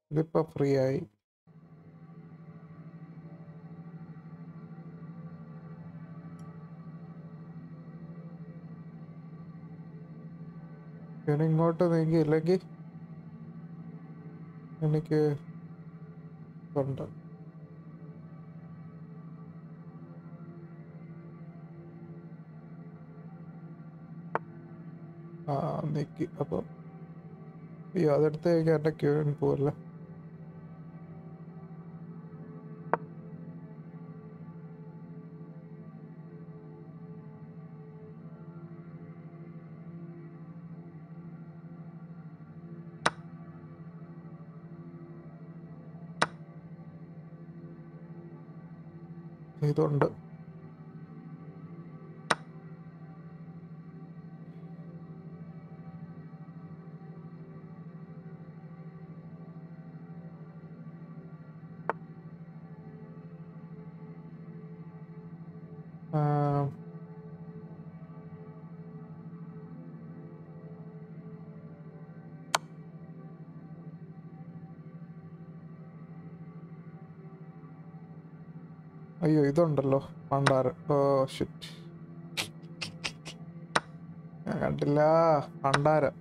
ചെയ്യാമല്ലോ ഇതിപ്പോ ഫ്രീ ആയി ഞാൻ ഇങ്ങോട്ട് നീങ്ങിയില്ലെങ്കിൽ എനിക്ക് ഉണ്ട് ആ നീക്കി. അപ്പം അയ്യോ അതെടുത്ത് കഴിഞ്ഞാൽ എന്റെ ക്യൂവിൻ പോവല്ലേ? ഇതുണ്ട് ഇതുണ്ടല്ലോ പണ്ടാരം ഓ ഷിറ്റ് കണ്ടില്ല. പണ്ടാരം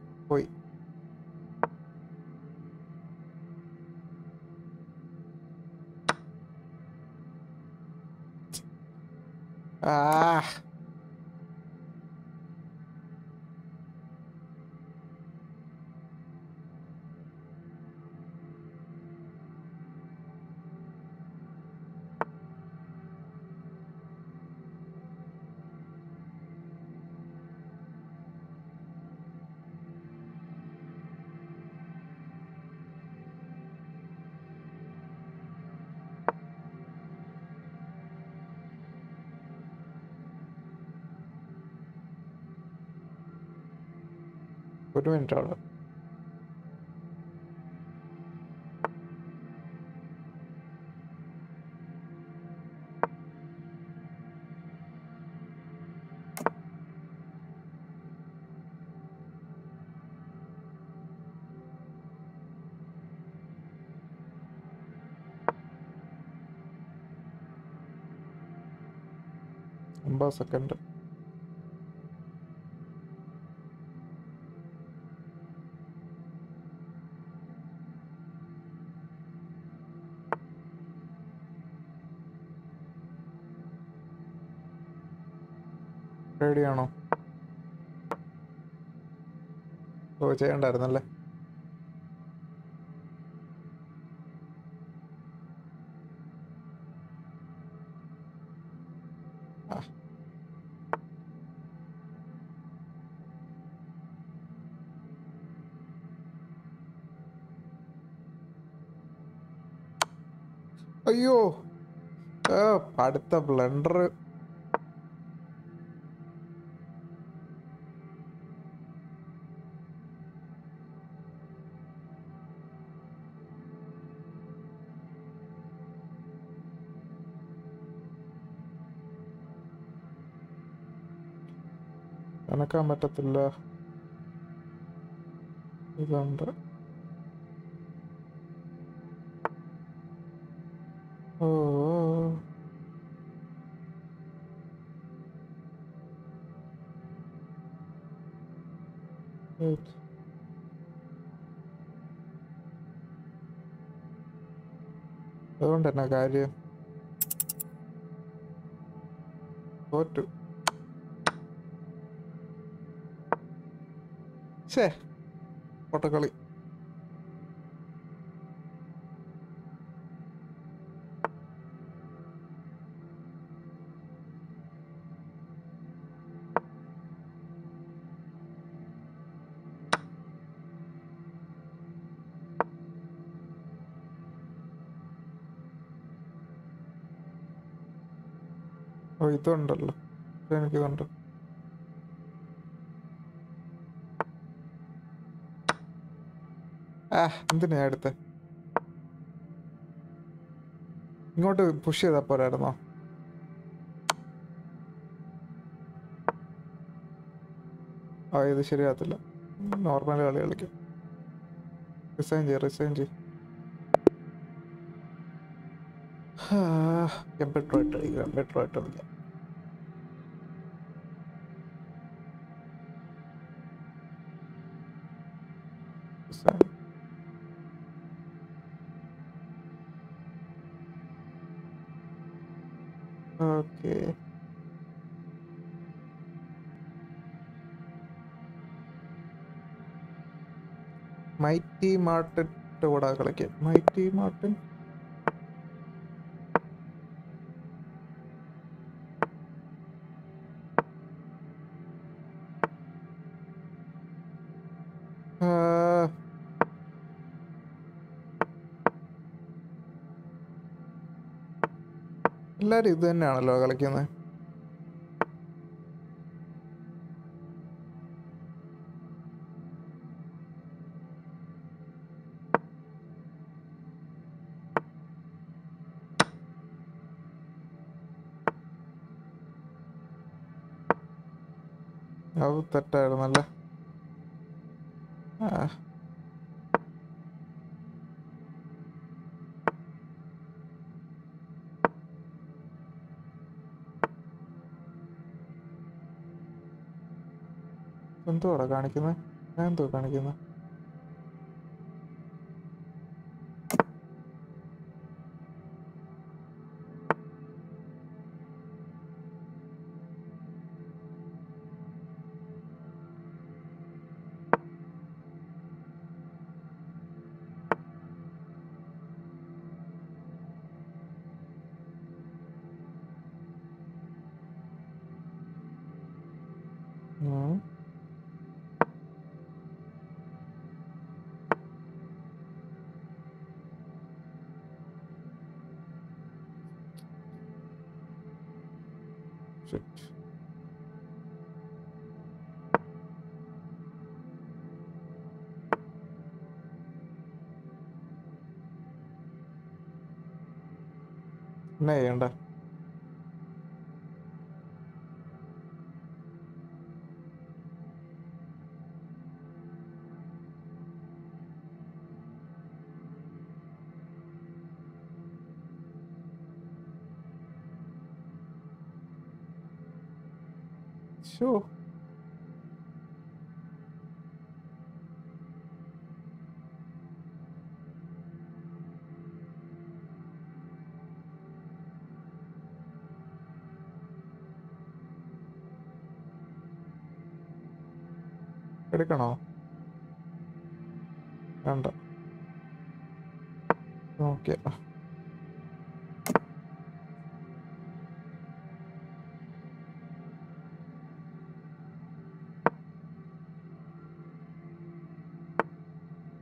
document order. Ambassador ആണോ ഓ ചെയ്യണ്ടായിരുന്നല്ലേ? അയ്യോ ഏ, അടുത്ത ബ്ലണ്ടർ കണക്കാൻ പറ്റത്തില്ല. ഇതുണ്ട്. ഓ Wait. അതുകൊണ്ട് തന്നെ കാര്യം? തോറ്റു. ഛേ പൊട്ടക്കളി. ഓ ഇതുണ്ടല്ലോ. എനിക്കിതുണ്ടോ എനിക്കിതുണ്ട്. എന്തിനാ അടുത്ത് ഇങ്ങോട്ട് പുഷ് ചെയ്താ പോരായിരുന്നോ? ആ ഇത് ശരിയാകത്തില്ല. നോർമൽ കളി കളിക്കും. റിസൈൻ ചെയ്യ റിസൈൻ ചെയ്യ. കമ്പ്യൂട്ടർ ആയിട്ട് കളിക്കാം കമ്പ്യൂട്ടർ ആയിട്ട് കളിക്കാം മൈറ്റി മാർട്ടിന്റെ കൂടെ കളിക്കാം. Mighty Martin. എല്ലാവരും ഇത് തന്നെയാണല്ലോ കളിക്കുന്നത്. തെറ്റായിരുന്നല്ലേ? ആ. എന്തുവാടാ കാണിക്കുന്നത് ഞാൻ എന്തുവാ കാണിക്കുന്നത് ചെയ്യണ്ട?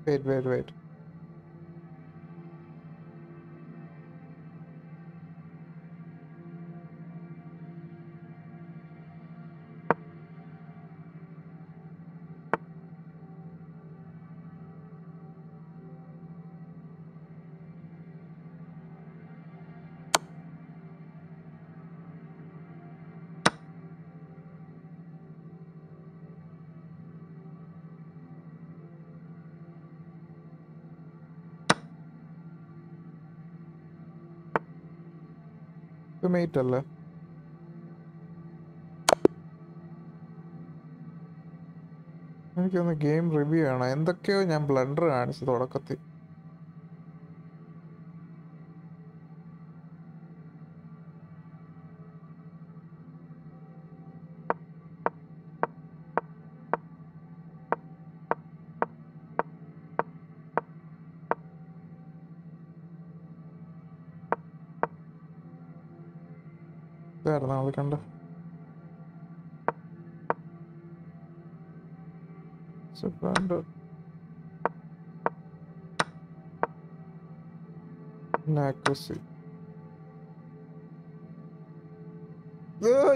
Wait, wait, wait. അല്ല അല്ലേ? എനിക്കൊന്ന് ഗെയിം റിവ്യൂ ആണ് എന്തൊക്കെയോ ഞാൻ ബ്ലണ്ടർ കാണിച്ചു തുടക്കത്തിൽ. നമ്മൾ കണ്ട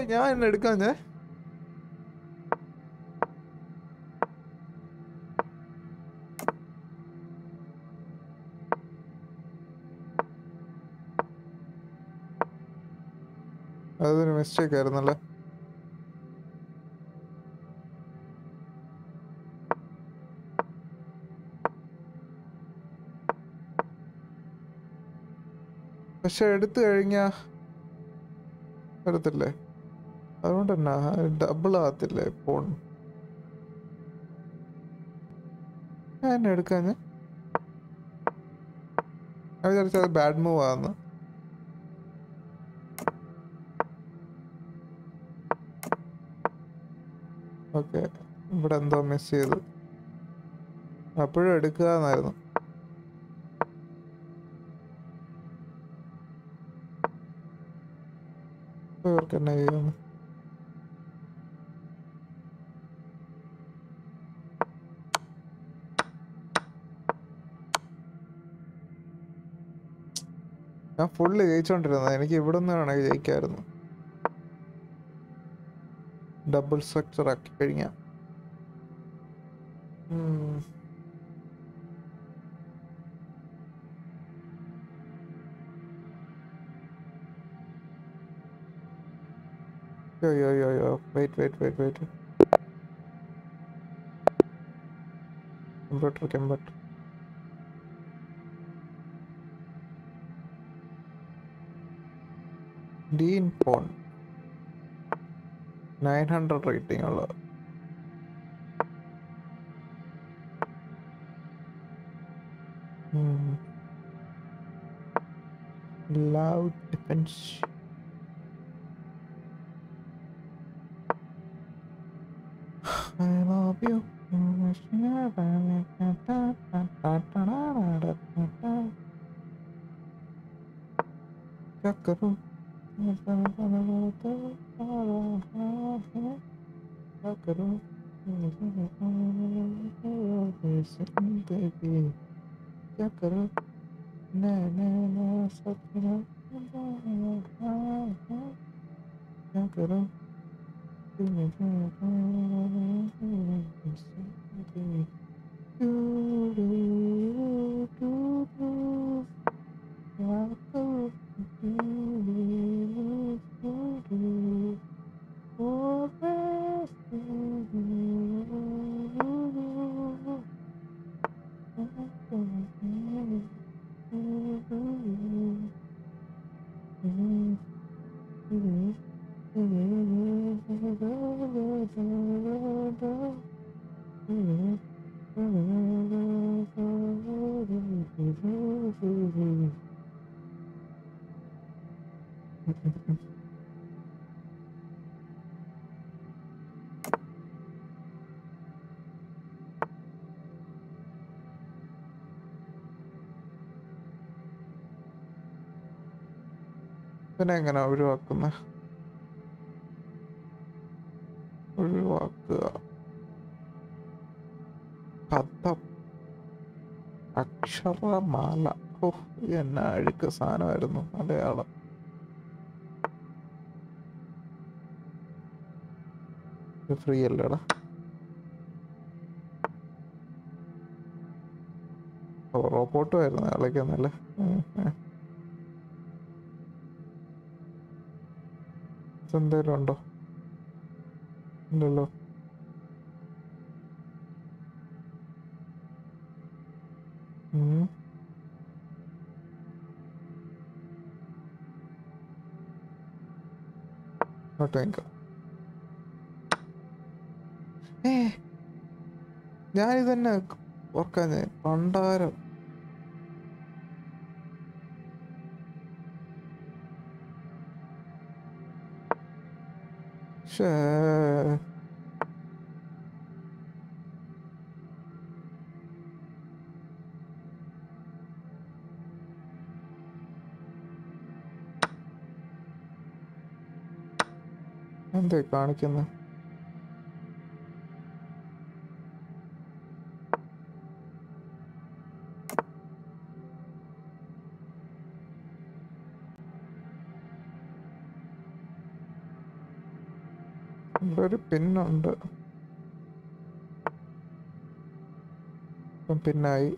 ഞാൻ എന്നെ എടുക്കാൻ മിസ്റ്റേക്ക് ആയിരുന്നല്ലേ? പക്ഷെ എടുത്തു കഴിഞ്ഞാ വരത്തില്ലേ? അതുകൊണ്ട് തന്നെ ഡബിൾ ആകത്തില്ലേ ഫോൺ ഞാൻ എടുക്കാൻ ഞാൻ വിചാരിച്ചത് ബാഡ് മൂവ് ആന്ന്. ഓക്കെ ഇവിടെ എന്തോ മിസ് ചെയ്തു. അപ്പോഴും എടുക്കുക എന്നായിരുന്നു ഇവർക്ക് ചെയ്യുന്നു ഞാൻ ഫുള്ള് ജയിച്ചോണ്ടിരുന്നത്. എനിക്ക് ഇവിടെ നിന്ന് വേണമെങ്കിൽ ജയിക്കായിരുന്നു. ഡബിൾ സ്ട്രക്ചർ ആക്കി കഴിഞ്ഞാൽ Yo, yo, yo, yo. Wait, wait, wait, wait. Computer, computer. Nine hundred rating ഉള്ള ലൗഡ് ഡിഫൻസ് പിന്നെ എങ്ങനെ ഒഴിവാക്കുന്ന? ഒഴിവാക്കുക. പദം അക്ഷരമാല. ഓ എന്നാ അഴുക്ക് സാധനമായിരുന്നു ഇത് ഫ്രീ അല്ലേടാ. റോബോട്ടുമായിരുന്നു റോബോട്ടും കളിക്കുന്നല്ലേ ഇതെന്തേലും ഉണ്ടോ? ഇല്ലല്ലോ. ഞാനിതന്നെ ഓർക്കാഞ്ഞേ പണ്ടാരം ഷേ എന്തേ കാണിക്കുന്നത് പിന്നുണ്ട്. പിന്നായി.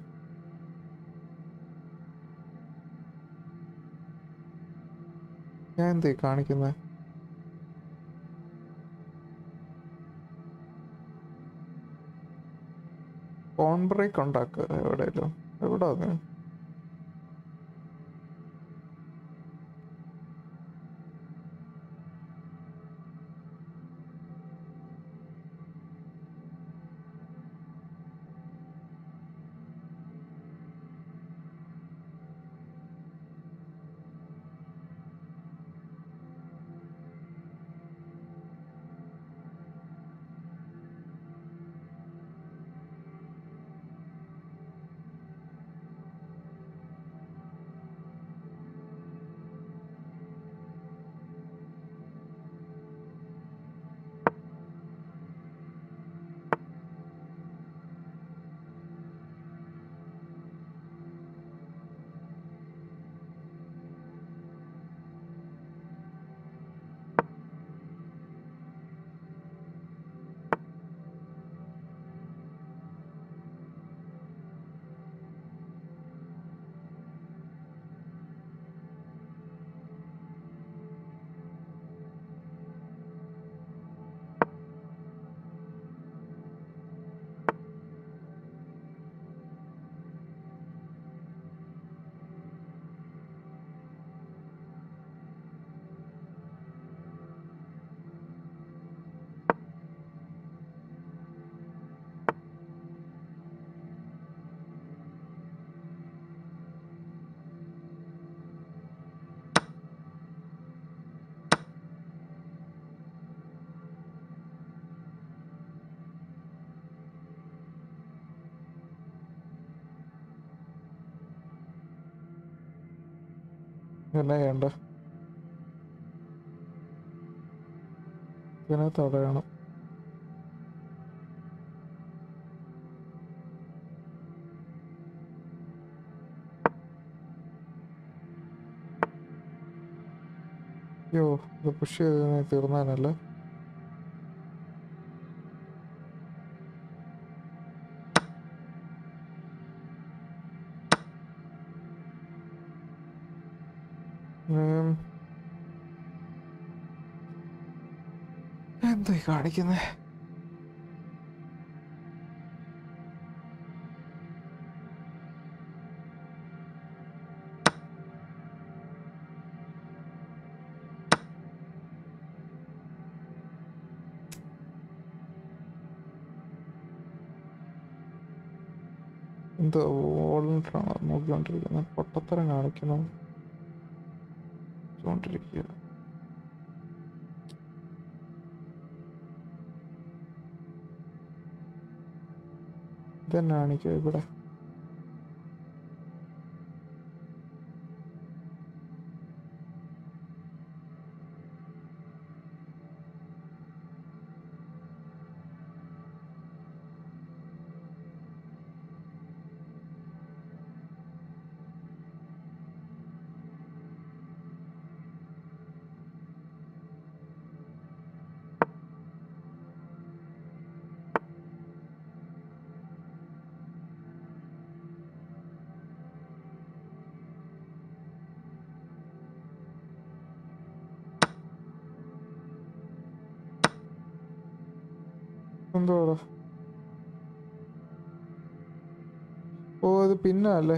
ഞാൻ എന്തേ കാണിക്കുന്നത് ഫോൺ ബ്രേക്ക് ഉണ്ടാക്കുക എവിടെയല്ലോ എവിടെ അത്? എന്നാ ചെയ്യണ്ട? ഇതിനെ തടയണം. യോ ഇത് പുഷ് ചെയ്ത് തീർന്നാനല്ലേ? കാണിക്കുന്നേ? എന്തോ നോക്കിക്കൊണ്ടിരിക്കുന്നത് പൊട്ടത്തരം കാണിക്കണം കൊണ്ടിരിക്കുക ഇതന്നെ കാണിക്കുക ഇവിടെ പിന്നല്ലേ?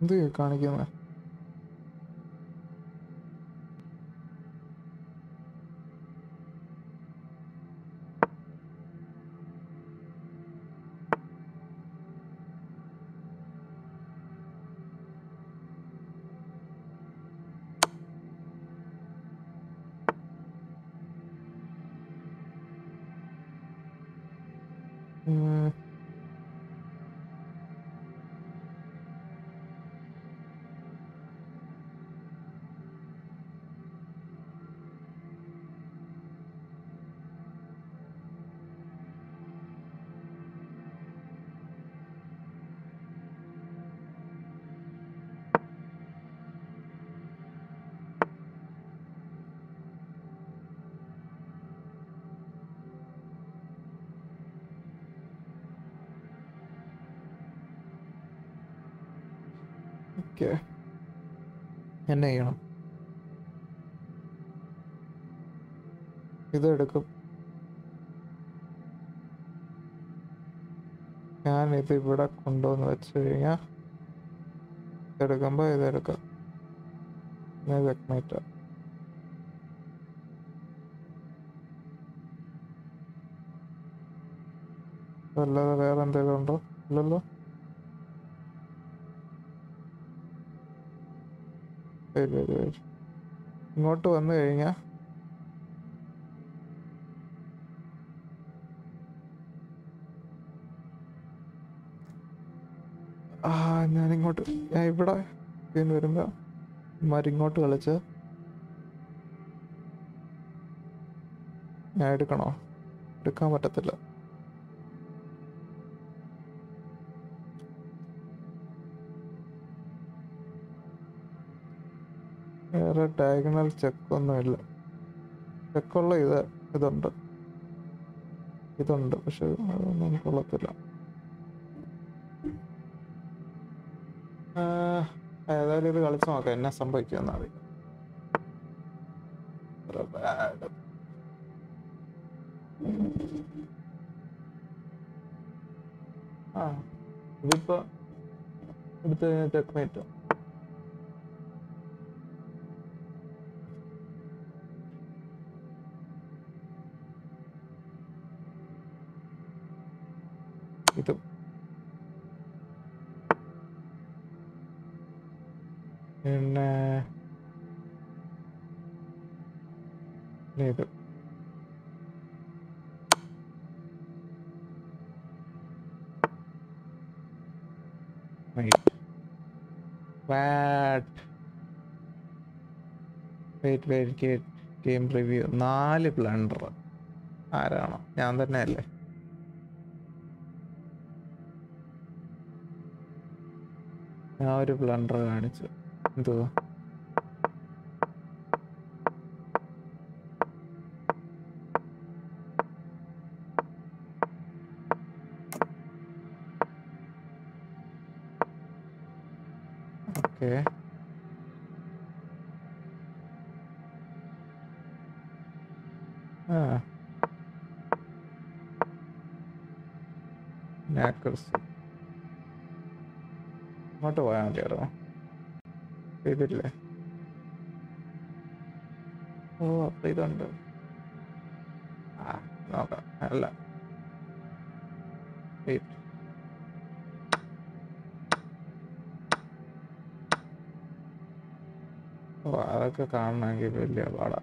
എന്ത് കാണിക്കുന്നത് എന്നെ ചെയ്യണം. ഇതെടുക്കും. ഞാൻ ഇത് ഇവിടെ കൊണ്ടുവന്ന് വെച്ച് കഴിഞ്ഞാൽ ഇതെടുക്കുമ്പോൾ ഇതെടുക്കാം. പിന്നെ ഇത് എക്മൈറ്റ് അല്ലാതെ വേറെ എന്തെങ്കിലും ഉണ്ടോ? ഇല്ലല്ലോ? വരും വരും വരും. ഇങ്ങോട്ട് വന്നു കഴിഞ്ഞാൽ ആ ഞാനിങ്ങോട്ട് ഞാൻ ഇവിടെ വരുമ്പോ വരുമ്പോൾ ഇങ്ങോട്ട് കളിച്ച് ഞാൻ എടുക്കണോ? എടുക്കാൻ പറ്റത്തില്ല. വേറെ ചെക്ക് ഒന്നുമില്ല. ചെക്കുള്ള ഇത് ഇതുണ്ട്. ഇതുണ്ട് പക്ഷെ അതൊന്നും കൊള്ളത്തില്ല. ഏതായാലും ഇത് കളിച്ച് നോക്കാം എന്നെ സംഭവിക്കുമെന്ന് അറിയാം. ആ ഇതിപ്പോ എടുത്ത് ചെക്ക്മേറ്റ് ഇത് Wait, റിവ്യൂ. നാല് ബ്ലണ്ടർ ആരാണോ? ഞാൻ തന്നെ അല്ലേ ഞാൻ ഒരു ബ്ലണ്ടർ കാണിച്ചു. എന്തുവാ? അതൊക്കെ കാണണമെങ്കിൽ വലിയ പാടാ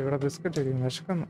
ഇവിടെ ബിസ്ക്കറ്റ് ഇരിക്കുന്നു വിശക്കുന്നു.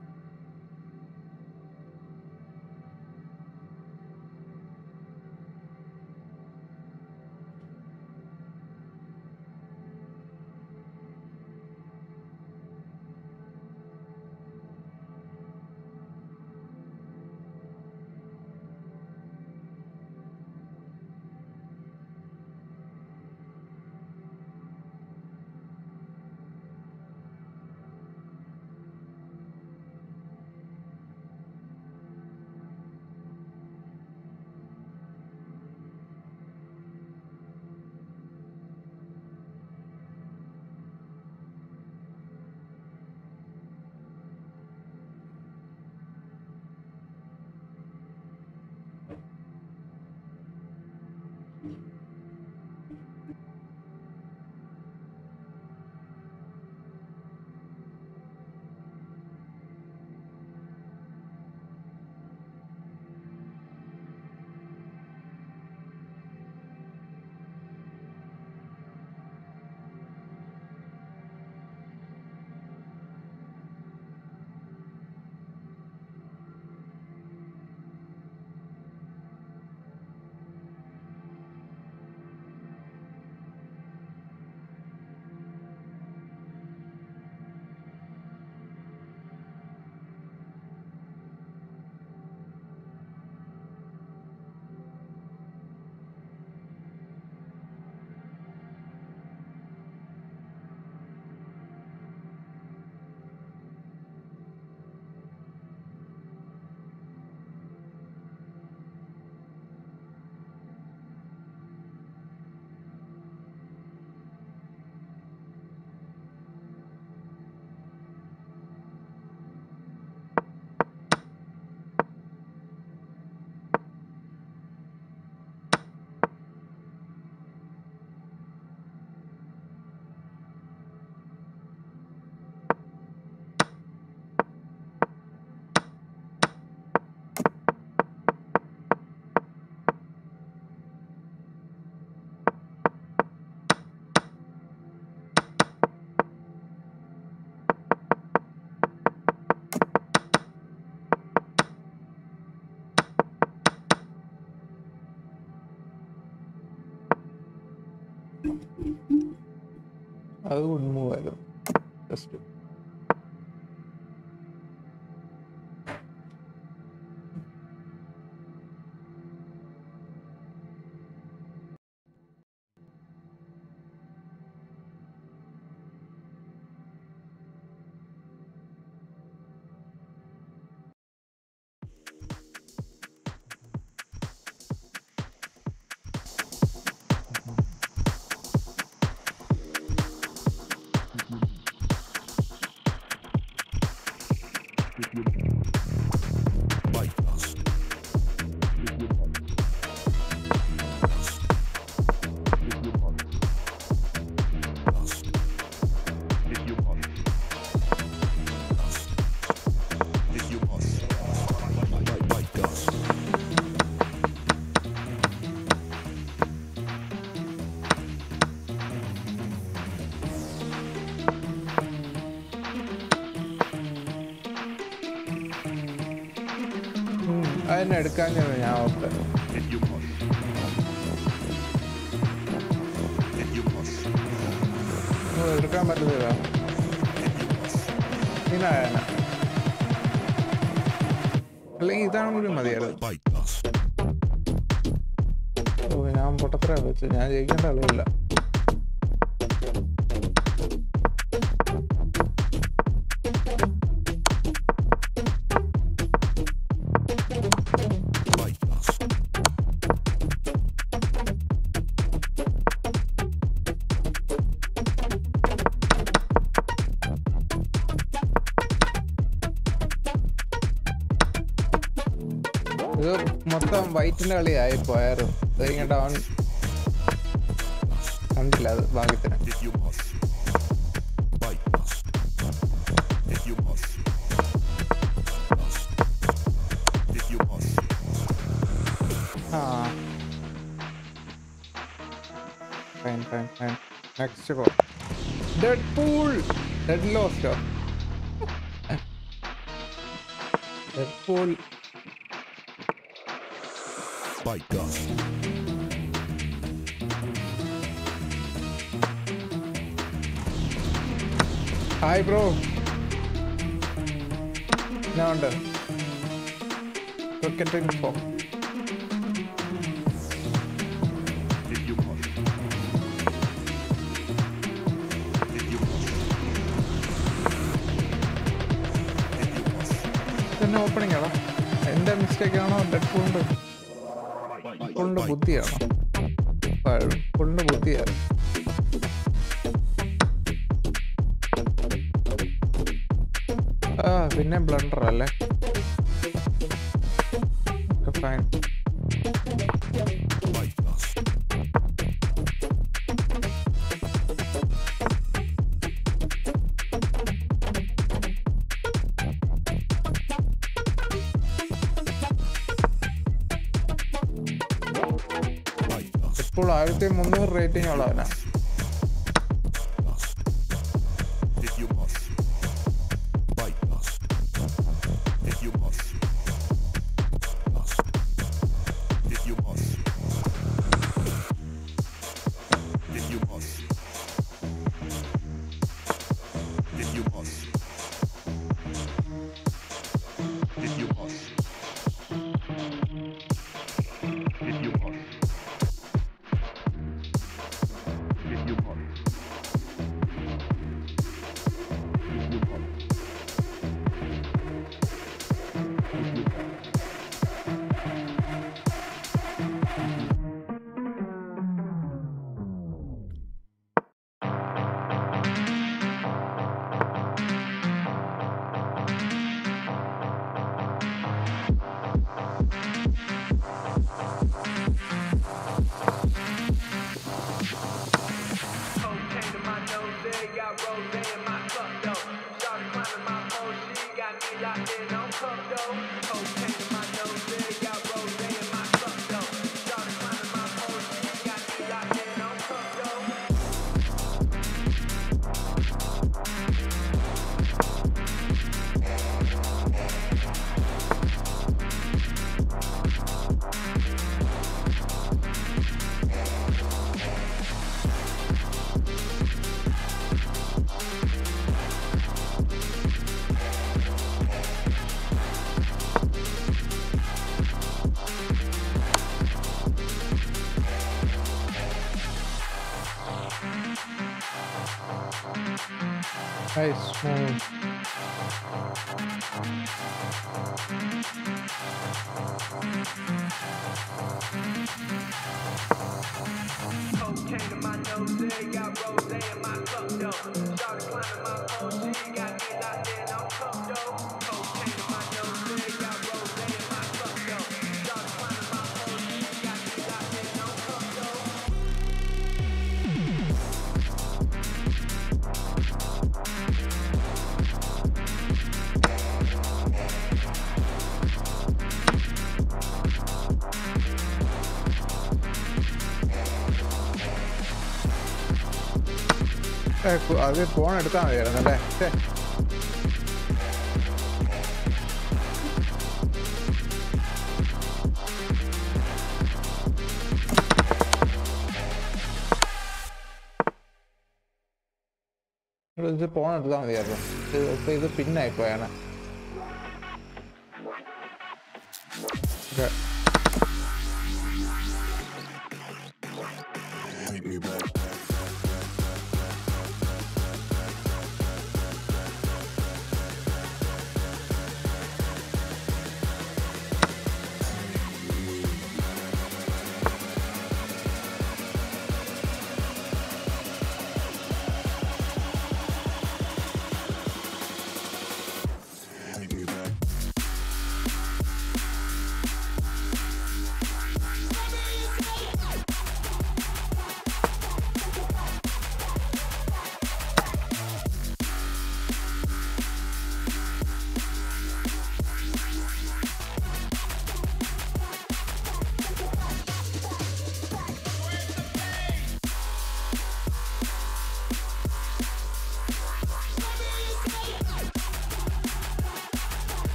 അത് ഉന്മുവായിരുന്നു caña dañado, pero. No, el cámara le da. Y nada, nada. അല്ലെങ്കിൽ ഇതാണെങ്കിൽ മതിയായിരുന്നു ഓ ഞാൻ പൊട്ടത്തരാ വെച്ചു ഞാൻ ജയിക്കേണ്ട ആളുമില്ല മൊത്തം വൈറ്റിന്റെ കളിയായി പോയാറും കണ്ടില്ല അത് ഭാഗ്യത്തിന് Fine, fine, fine. Next. Deadpool! Dead lost. Deadpool. Fight Dust. Hi bro ഞാൻ ഉണ്ട്. ക്രിക്കറ്റ് ഇൻഫോ തന്നെ ഓപ്പണിംഗ് ആണോ? എന്റെ മിസ്റ്റേക്ക് ആണോ? ഡെഡ് പൂണ്ട് ബുദ്ധിയാണോ. പഴപ്പുള്ളിന്റെ ബുദ്ധിയാണ്. ആ പിന്നെ ബ്ലണ്ടർ In 了呢 അത് ഫോൺ എടുത്താൽ മതിയായിരുന്നു അല്ലേ? ഫോൺ എടുത്താൽ മതിയായിരുന്നു. ഇത് പിന്നെ ആയിപ്പോയാണ്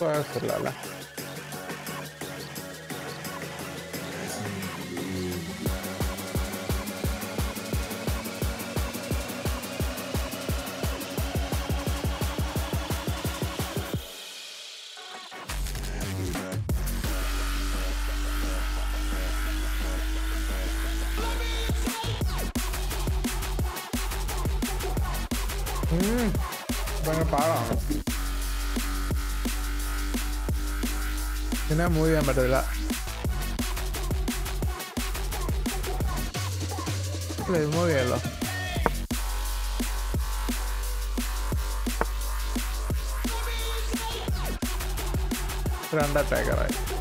哇，可拉拉。Ah, muy bien, Bartolomé. Muy bien, lo. Grand attack, right?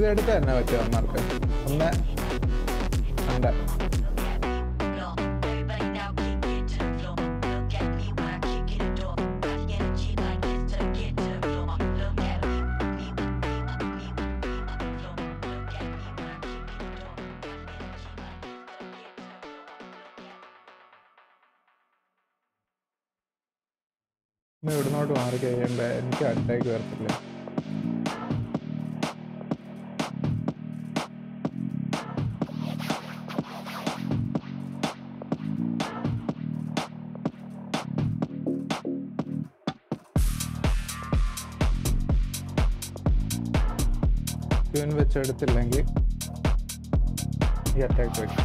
ഇച്ചിരി അടുത്ത് തന്നെ പറ്റും അമ്മമാർക്ക് ഒന്ന് ഉണ്ട് ഇവിടുന്നോട്ട് മാറി കഴിയുമ്പോൾ എനിക്ക് അടുത്തേക്ക് വരത്തില്ല. വെച്ചെടുത്തില്ലെങ്കിൽ ഈ അറ്റാക്ക് വരും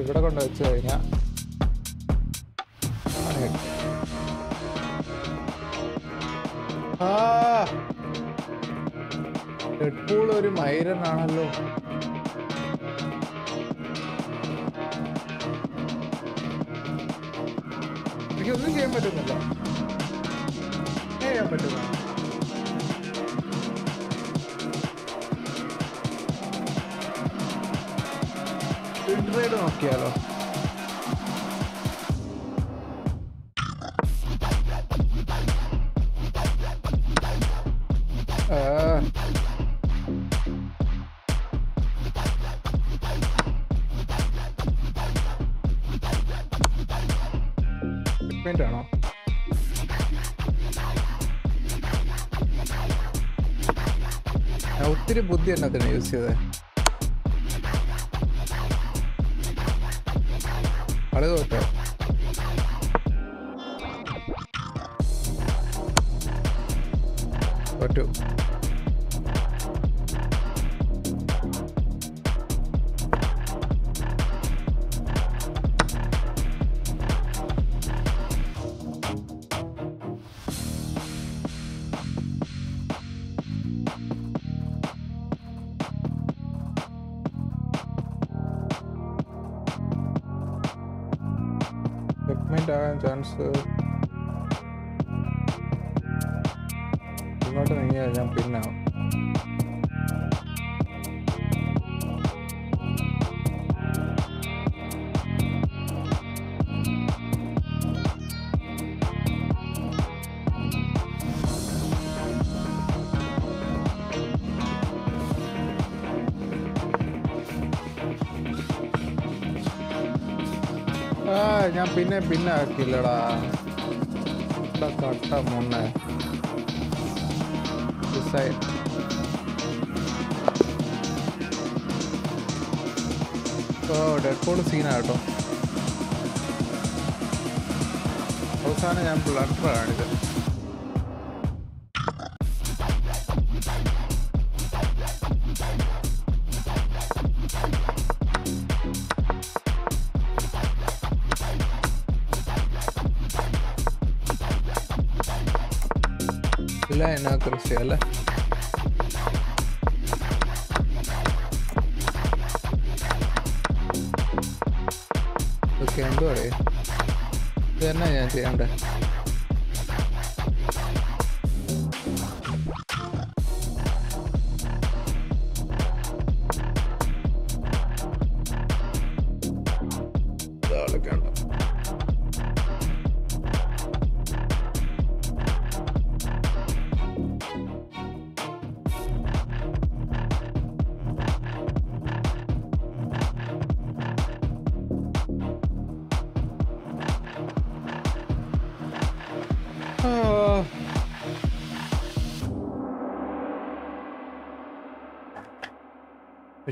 ഇവിടെ കൊണ്ട് വെച്ച് കഴിഞ്ഞാൽ ഒരു മൈരൻ ആണല്ലോ എനിക്കൊന്നും ചെയ്യാൻ പറ്റുന്നില്ല. ചെയ്യാൻ പറ്റുന്നില്ല. Pinocchialo. Ah. Mentre no. ഒത്തിരി ബുദ്ധി എന്നാ തന്നെ യൂസ് ചെയ്തേ paredes de. എന്നെ പിന്നെ ആക്കില്ലടാ കട്ട മുന്നേ. ഡിസൈഡ് ഡെഡ് ബോൾ സീനാട്ടോ അവസാനം ഞാൻ ബ്ലണ്ടറാണിത് masalah Oke, okay, dua ya. karena ya, yang Amrah.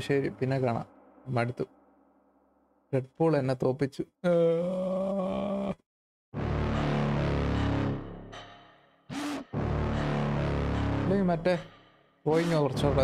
ശരി പിന്നെ കാണാം. മടുത്തു. റെഡ് പോൾ എന്നെ തോപ്പിച്ചു. മറ്റേ പോയിഞ്ഞോ കുറച്ചുകൂടെ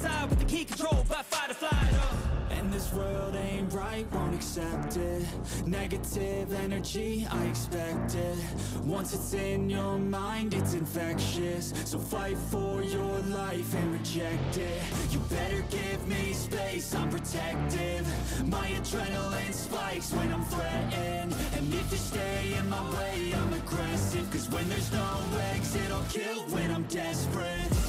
Inside with the key control by fight or flight. Uh. And this world ain't right, won't accept it. Negative energy, I expect it. Once it's in your mind, it's infectious. So fight for your life and reject it. You better give me space, I'm protective. My adrenaline spikes when I'm threatened. And if you stay in my way, I'm aggressive. Cause when there's no exit, I'll kill when I'm desperate.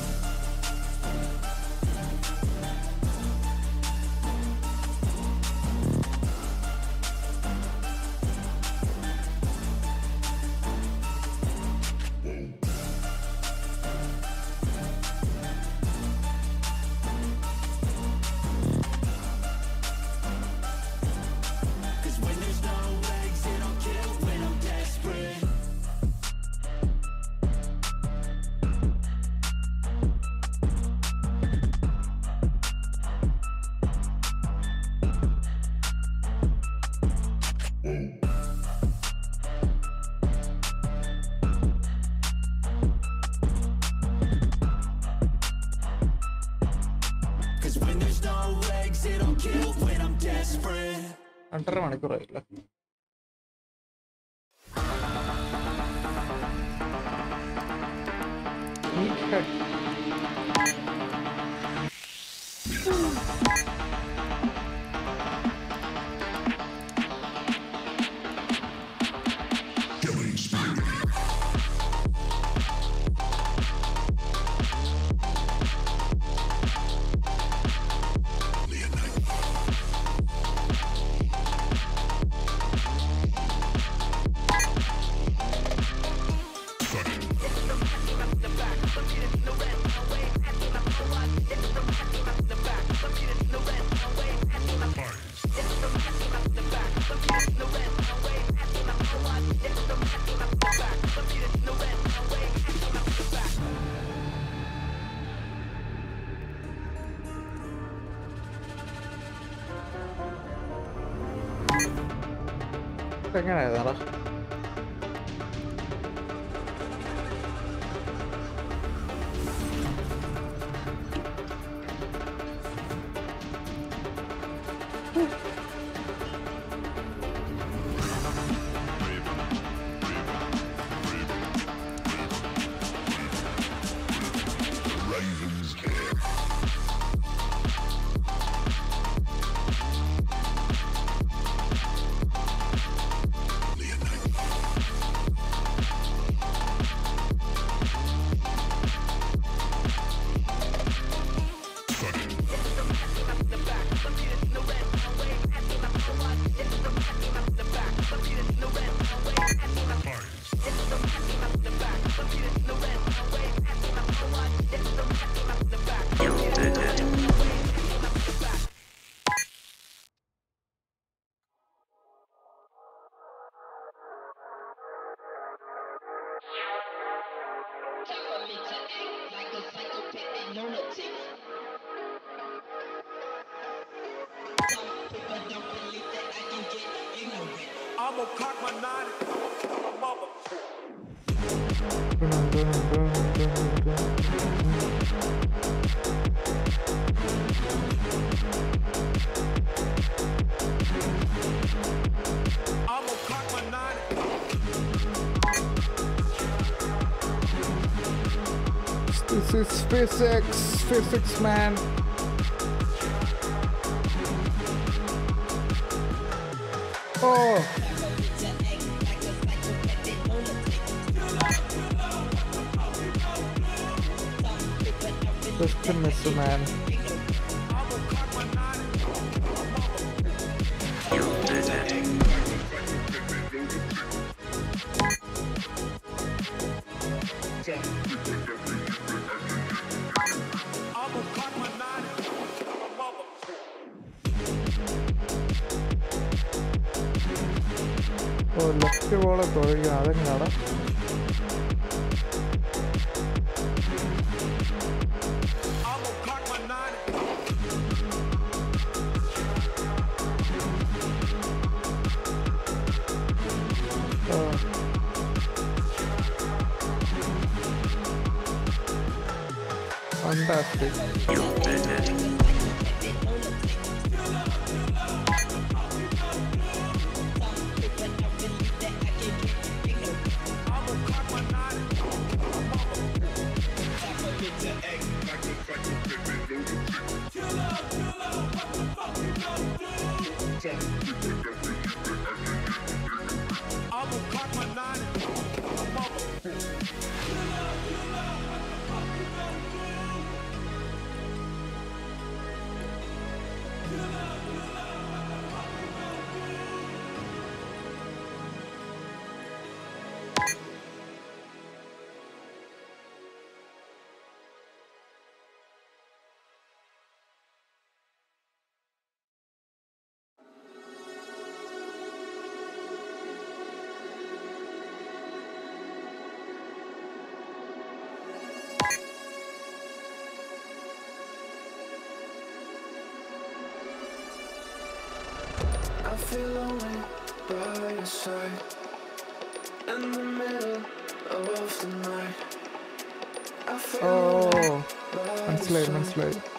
哎，对吧？Physics, physics man. അപ്പോൾ left ബോളെ Fantastic. You it. feel lonely by your side in the middle of the night. Oh, manslide, manslide.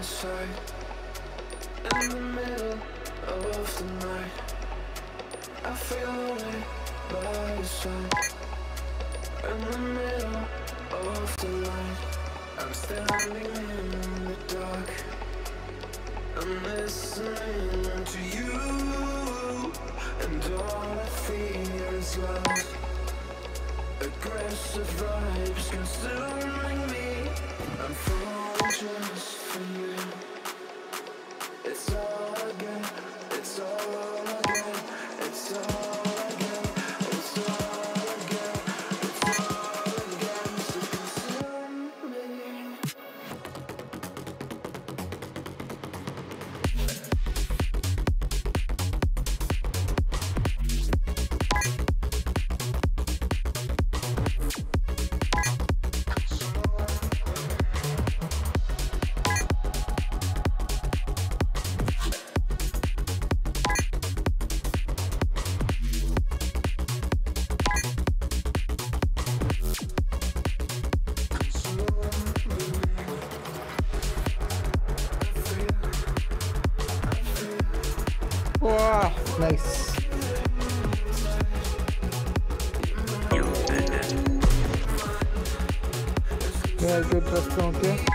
inside In the middle of the night I feel lonely by your side. Wow, nice. Yeah, good, that's okay.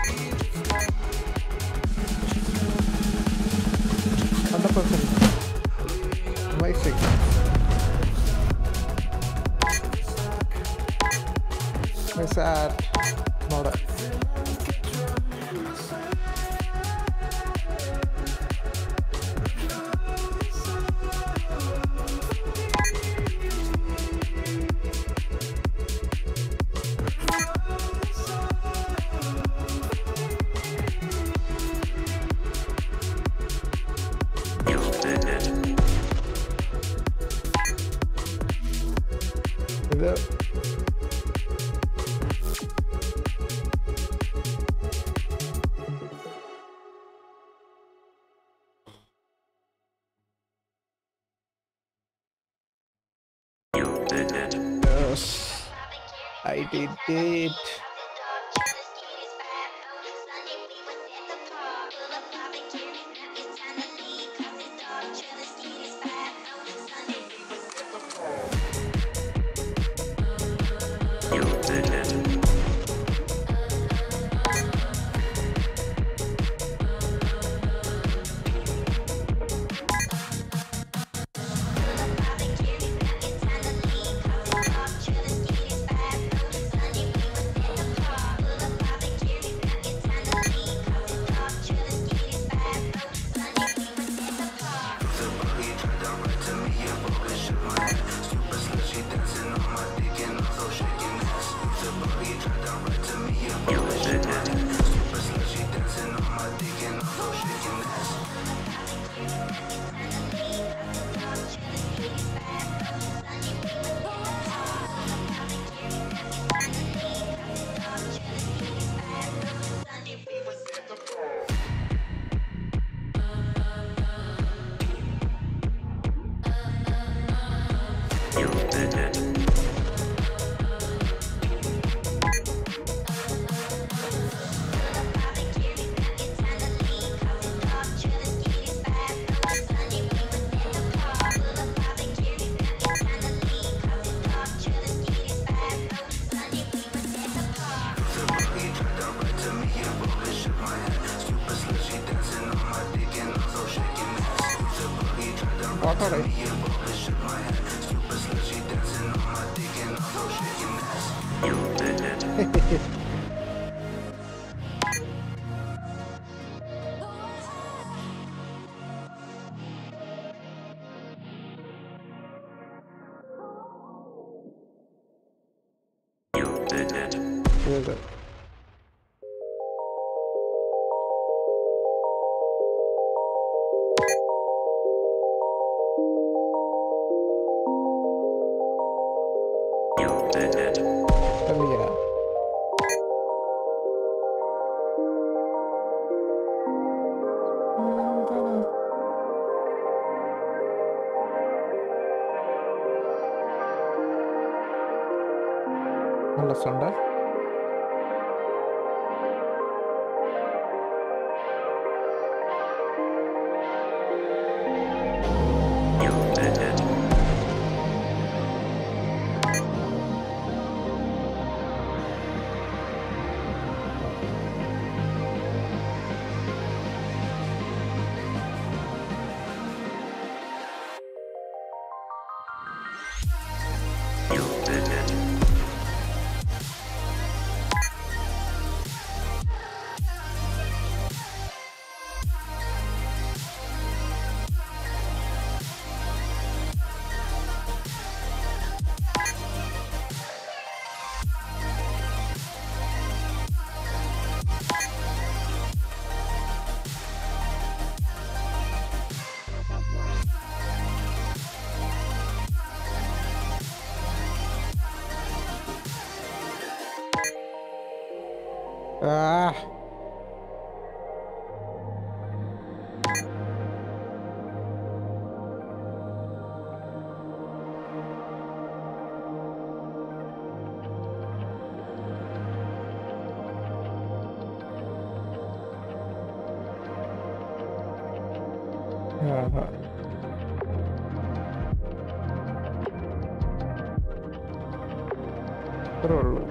ഇത്രേ ഉള്ളൂ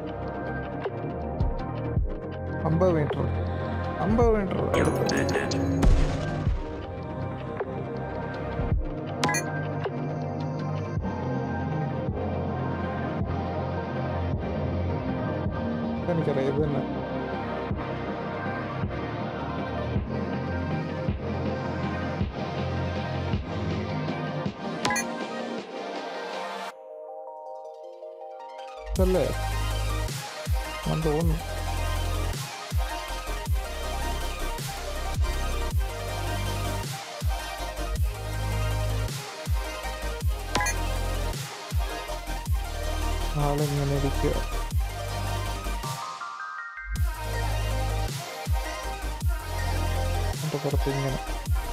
അമ്പത് metre അമ്പത് metre You did it. എനിക്കറിയാം ഇത് തന്നെ ഇതല്ലേ ഞാൻ തോന്നുന്നു ആളിങ്ങനെ ഇരിക്കുക എന്റെ പുറത്ത് ഇങ്ങനെ ഏ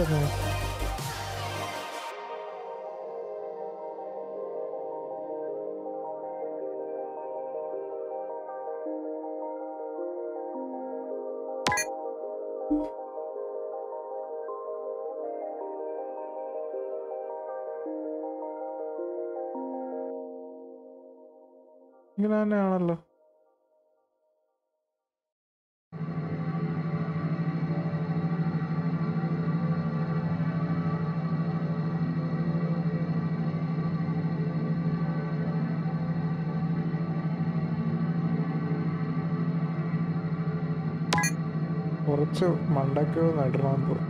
എങ്ങനായിരുന്നു ഇങ്ങനെ തന്നെയാണല്ലോ കുറച്ച് മണ്ടയ്ക്കോ നടണം തോന്നുന്നു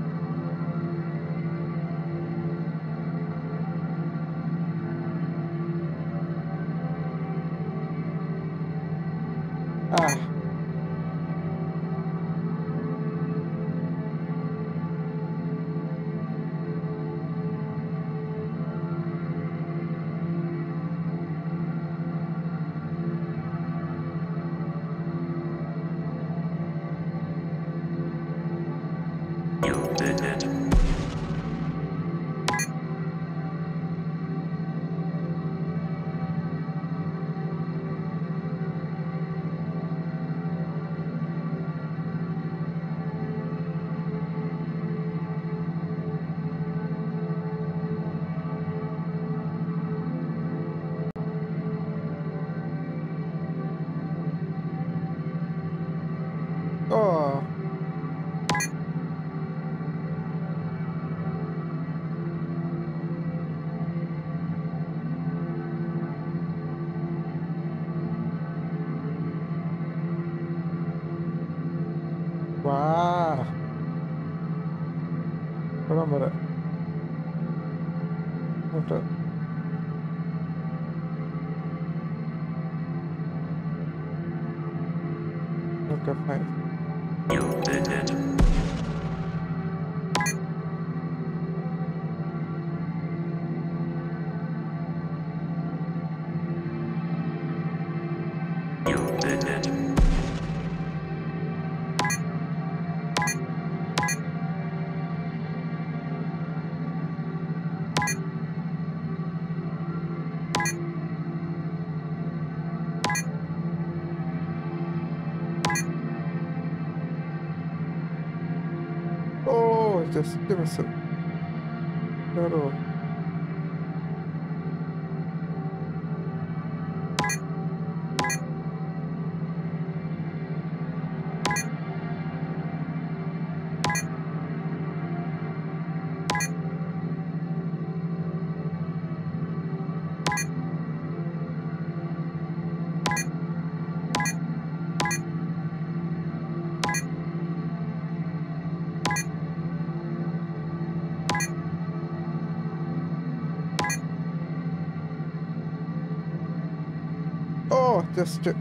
ജസ്റ്റ്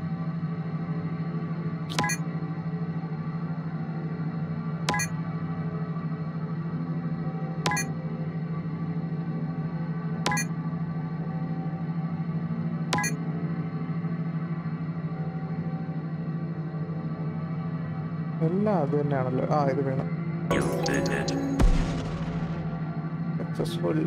എല്ലാം അത് തന്നെയാണല്ലോ. ആ ഇത് വേണം. സക്സസ്ഫുൾ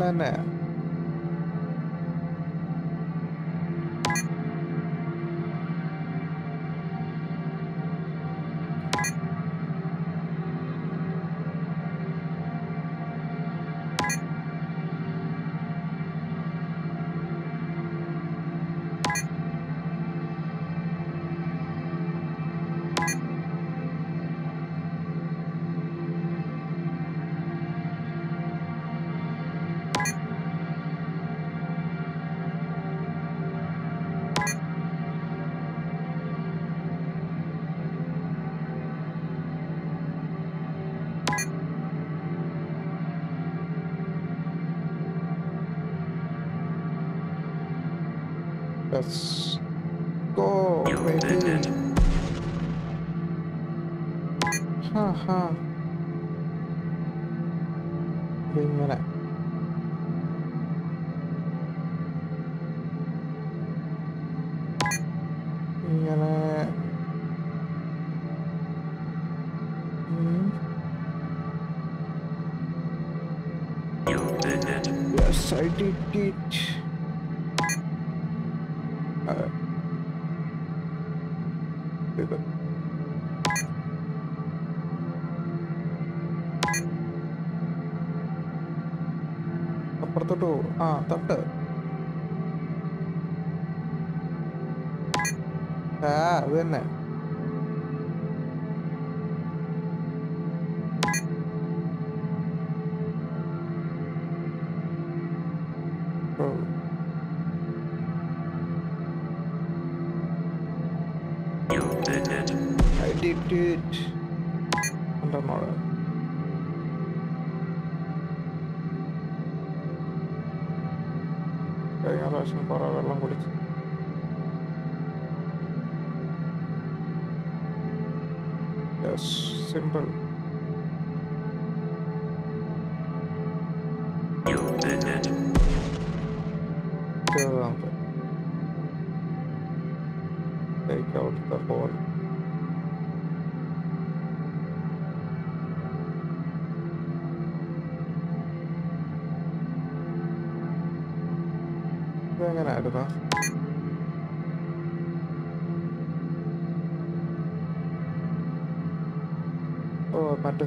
வேணான்னு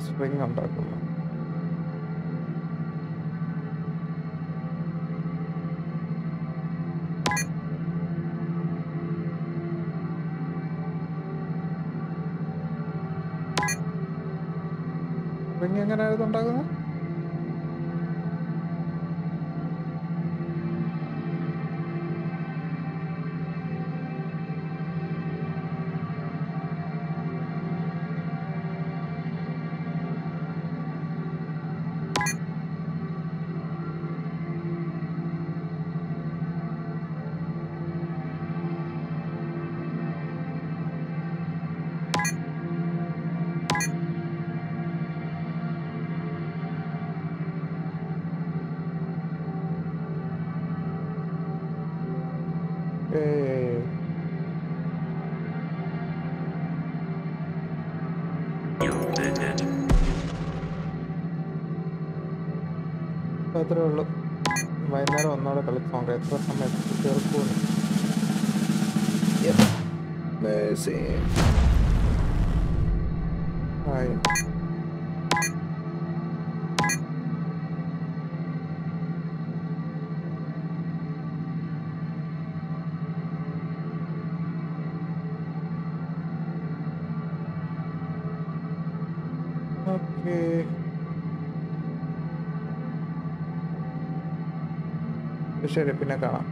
സ്പ്രിംഗ് ഉണ്ടാക്കുന്നത് സ്പ്രിങ് എങ്ങനെയാണ് ഇതുണ്ടാക്കുന്നത്? അത്രേ ഉള്ളൂ. വൈകുന്നേരം ഒന്നോടെ നോക്കാം. എത്ര സമയത്ത് ശരി പിന്നെ കാണാം.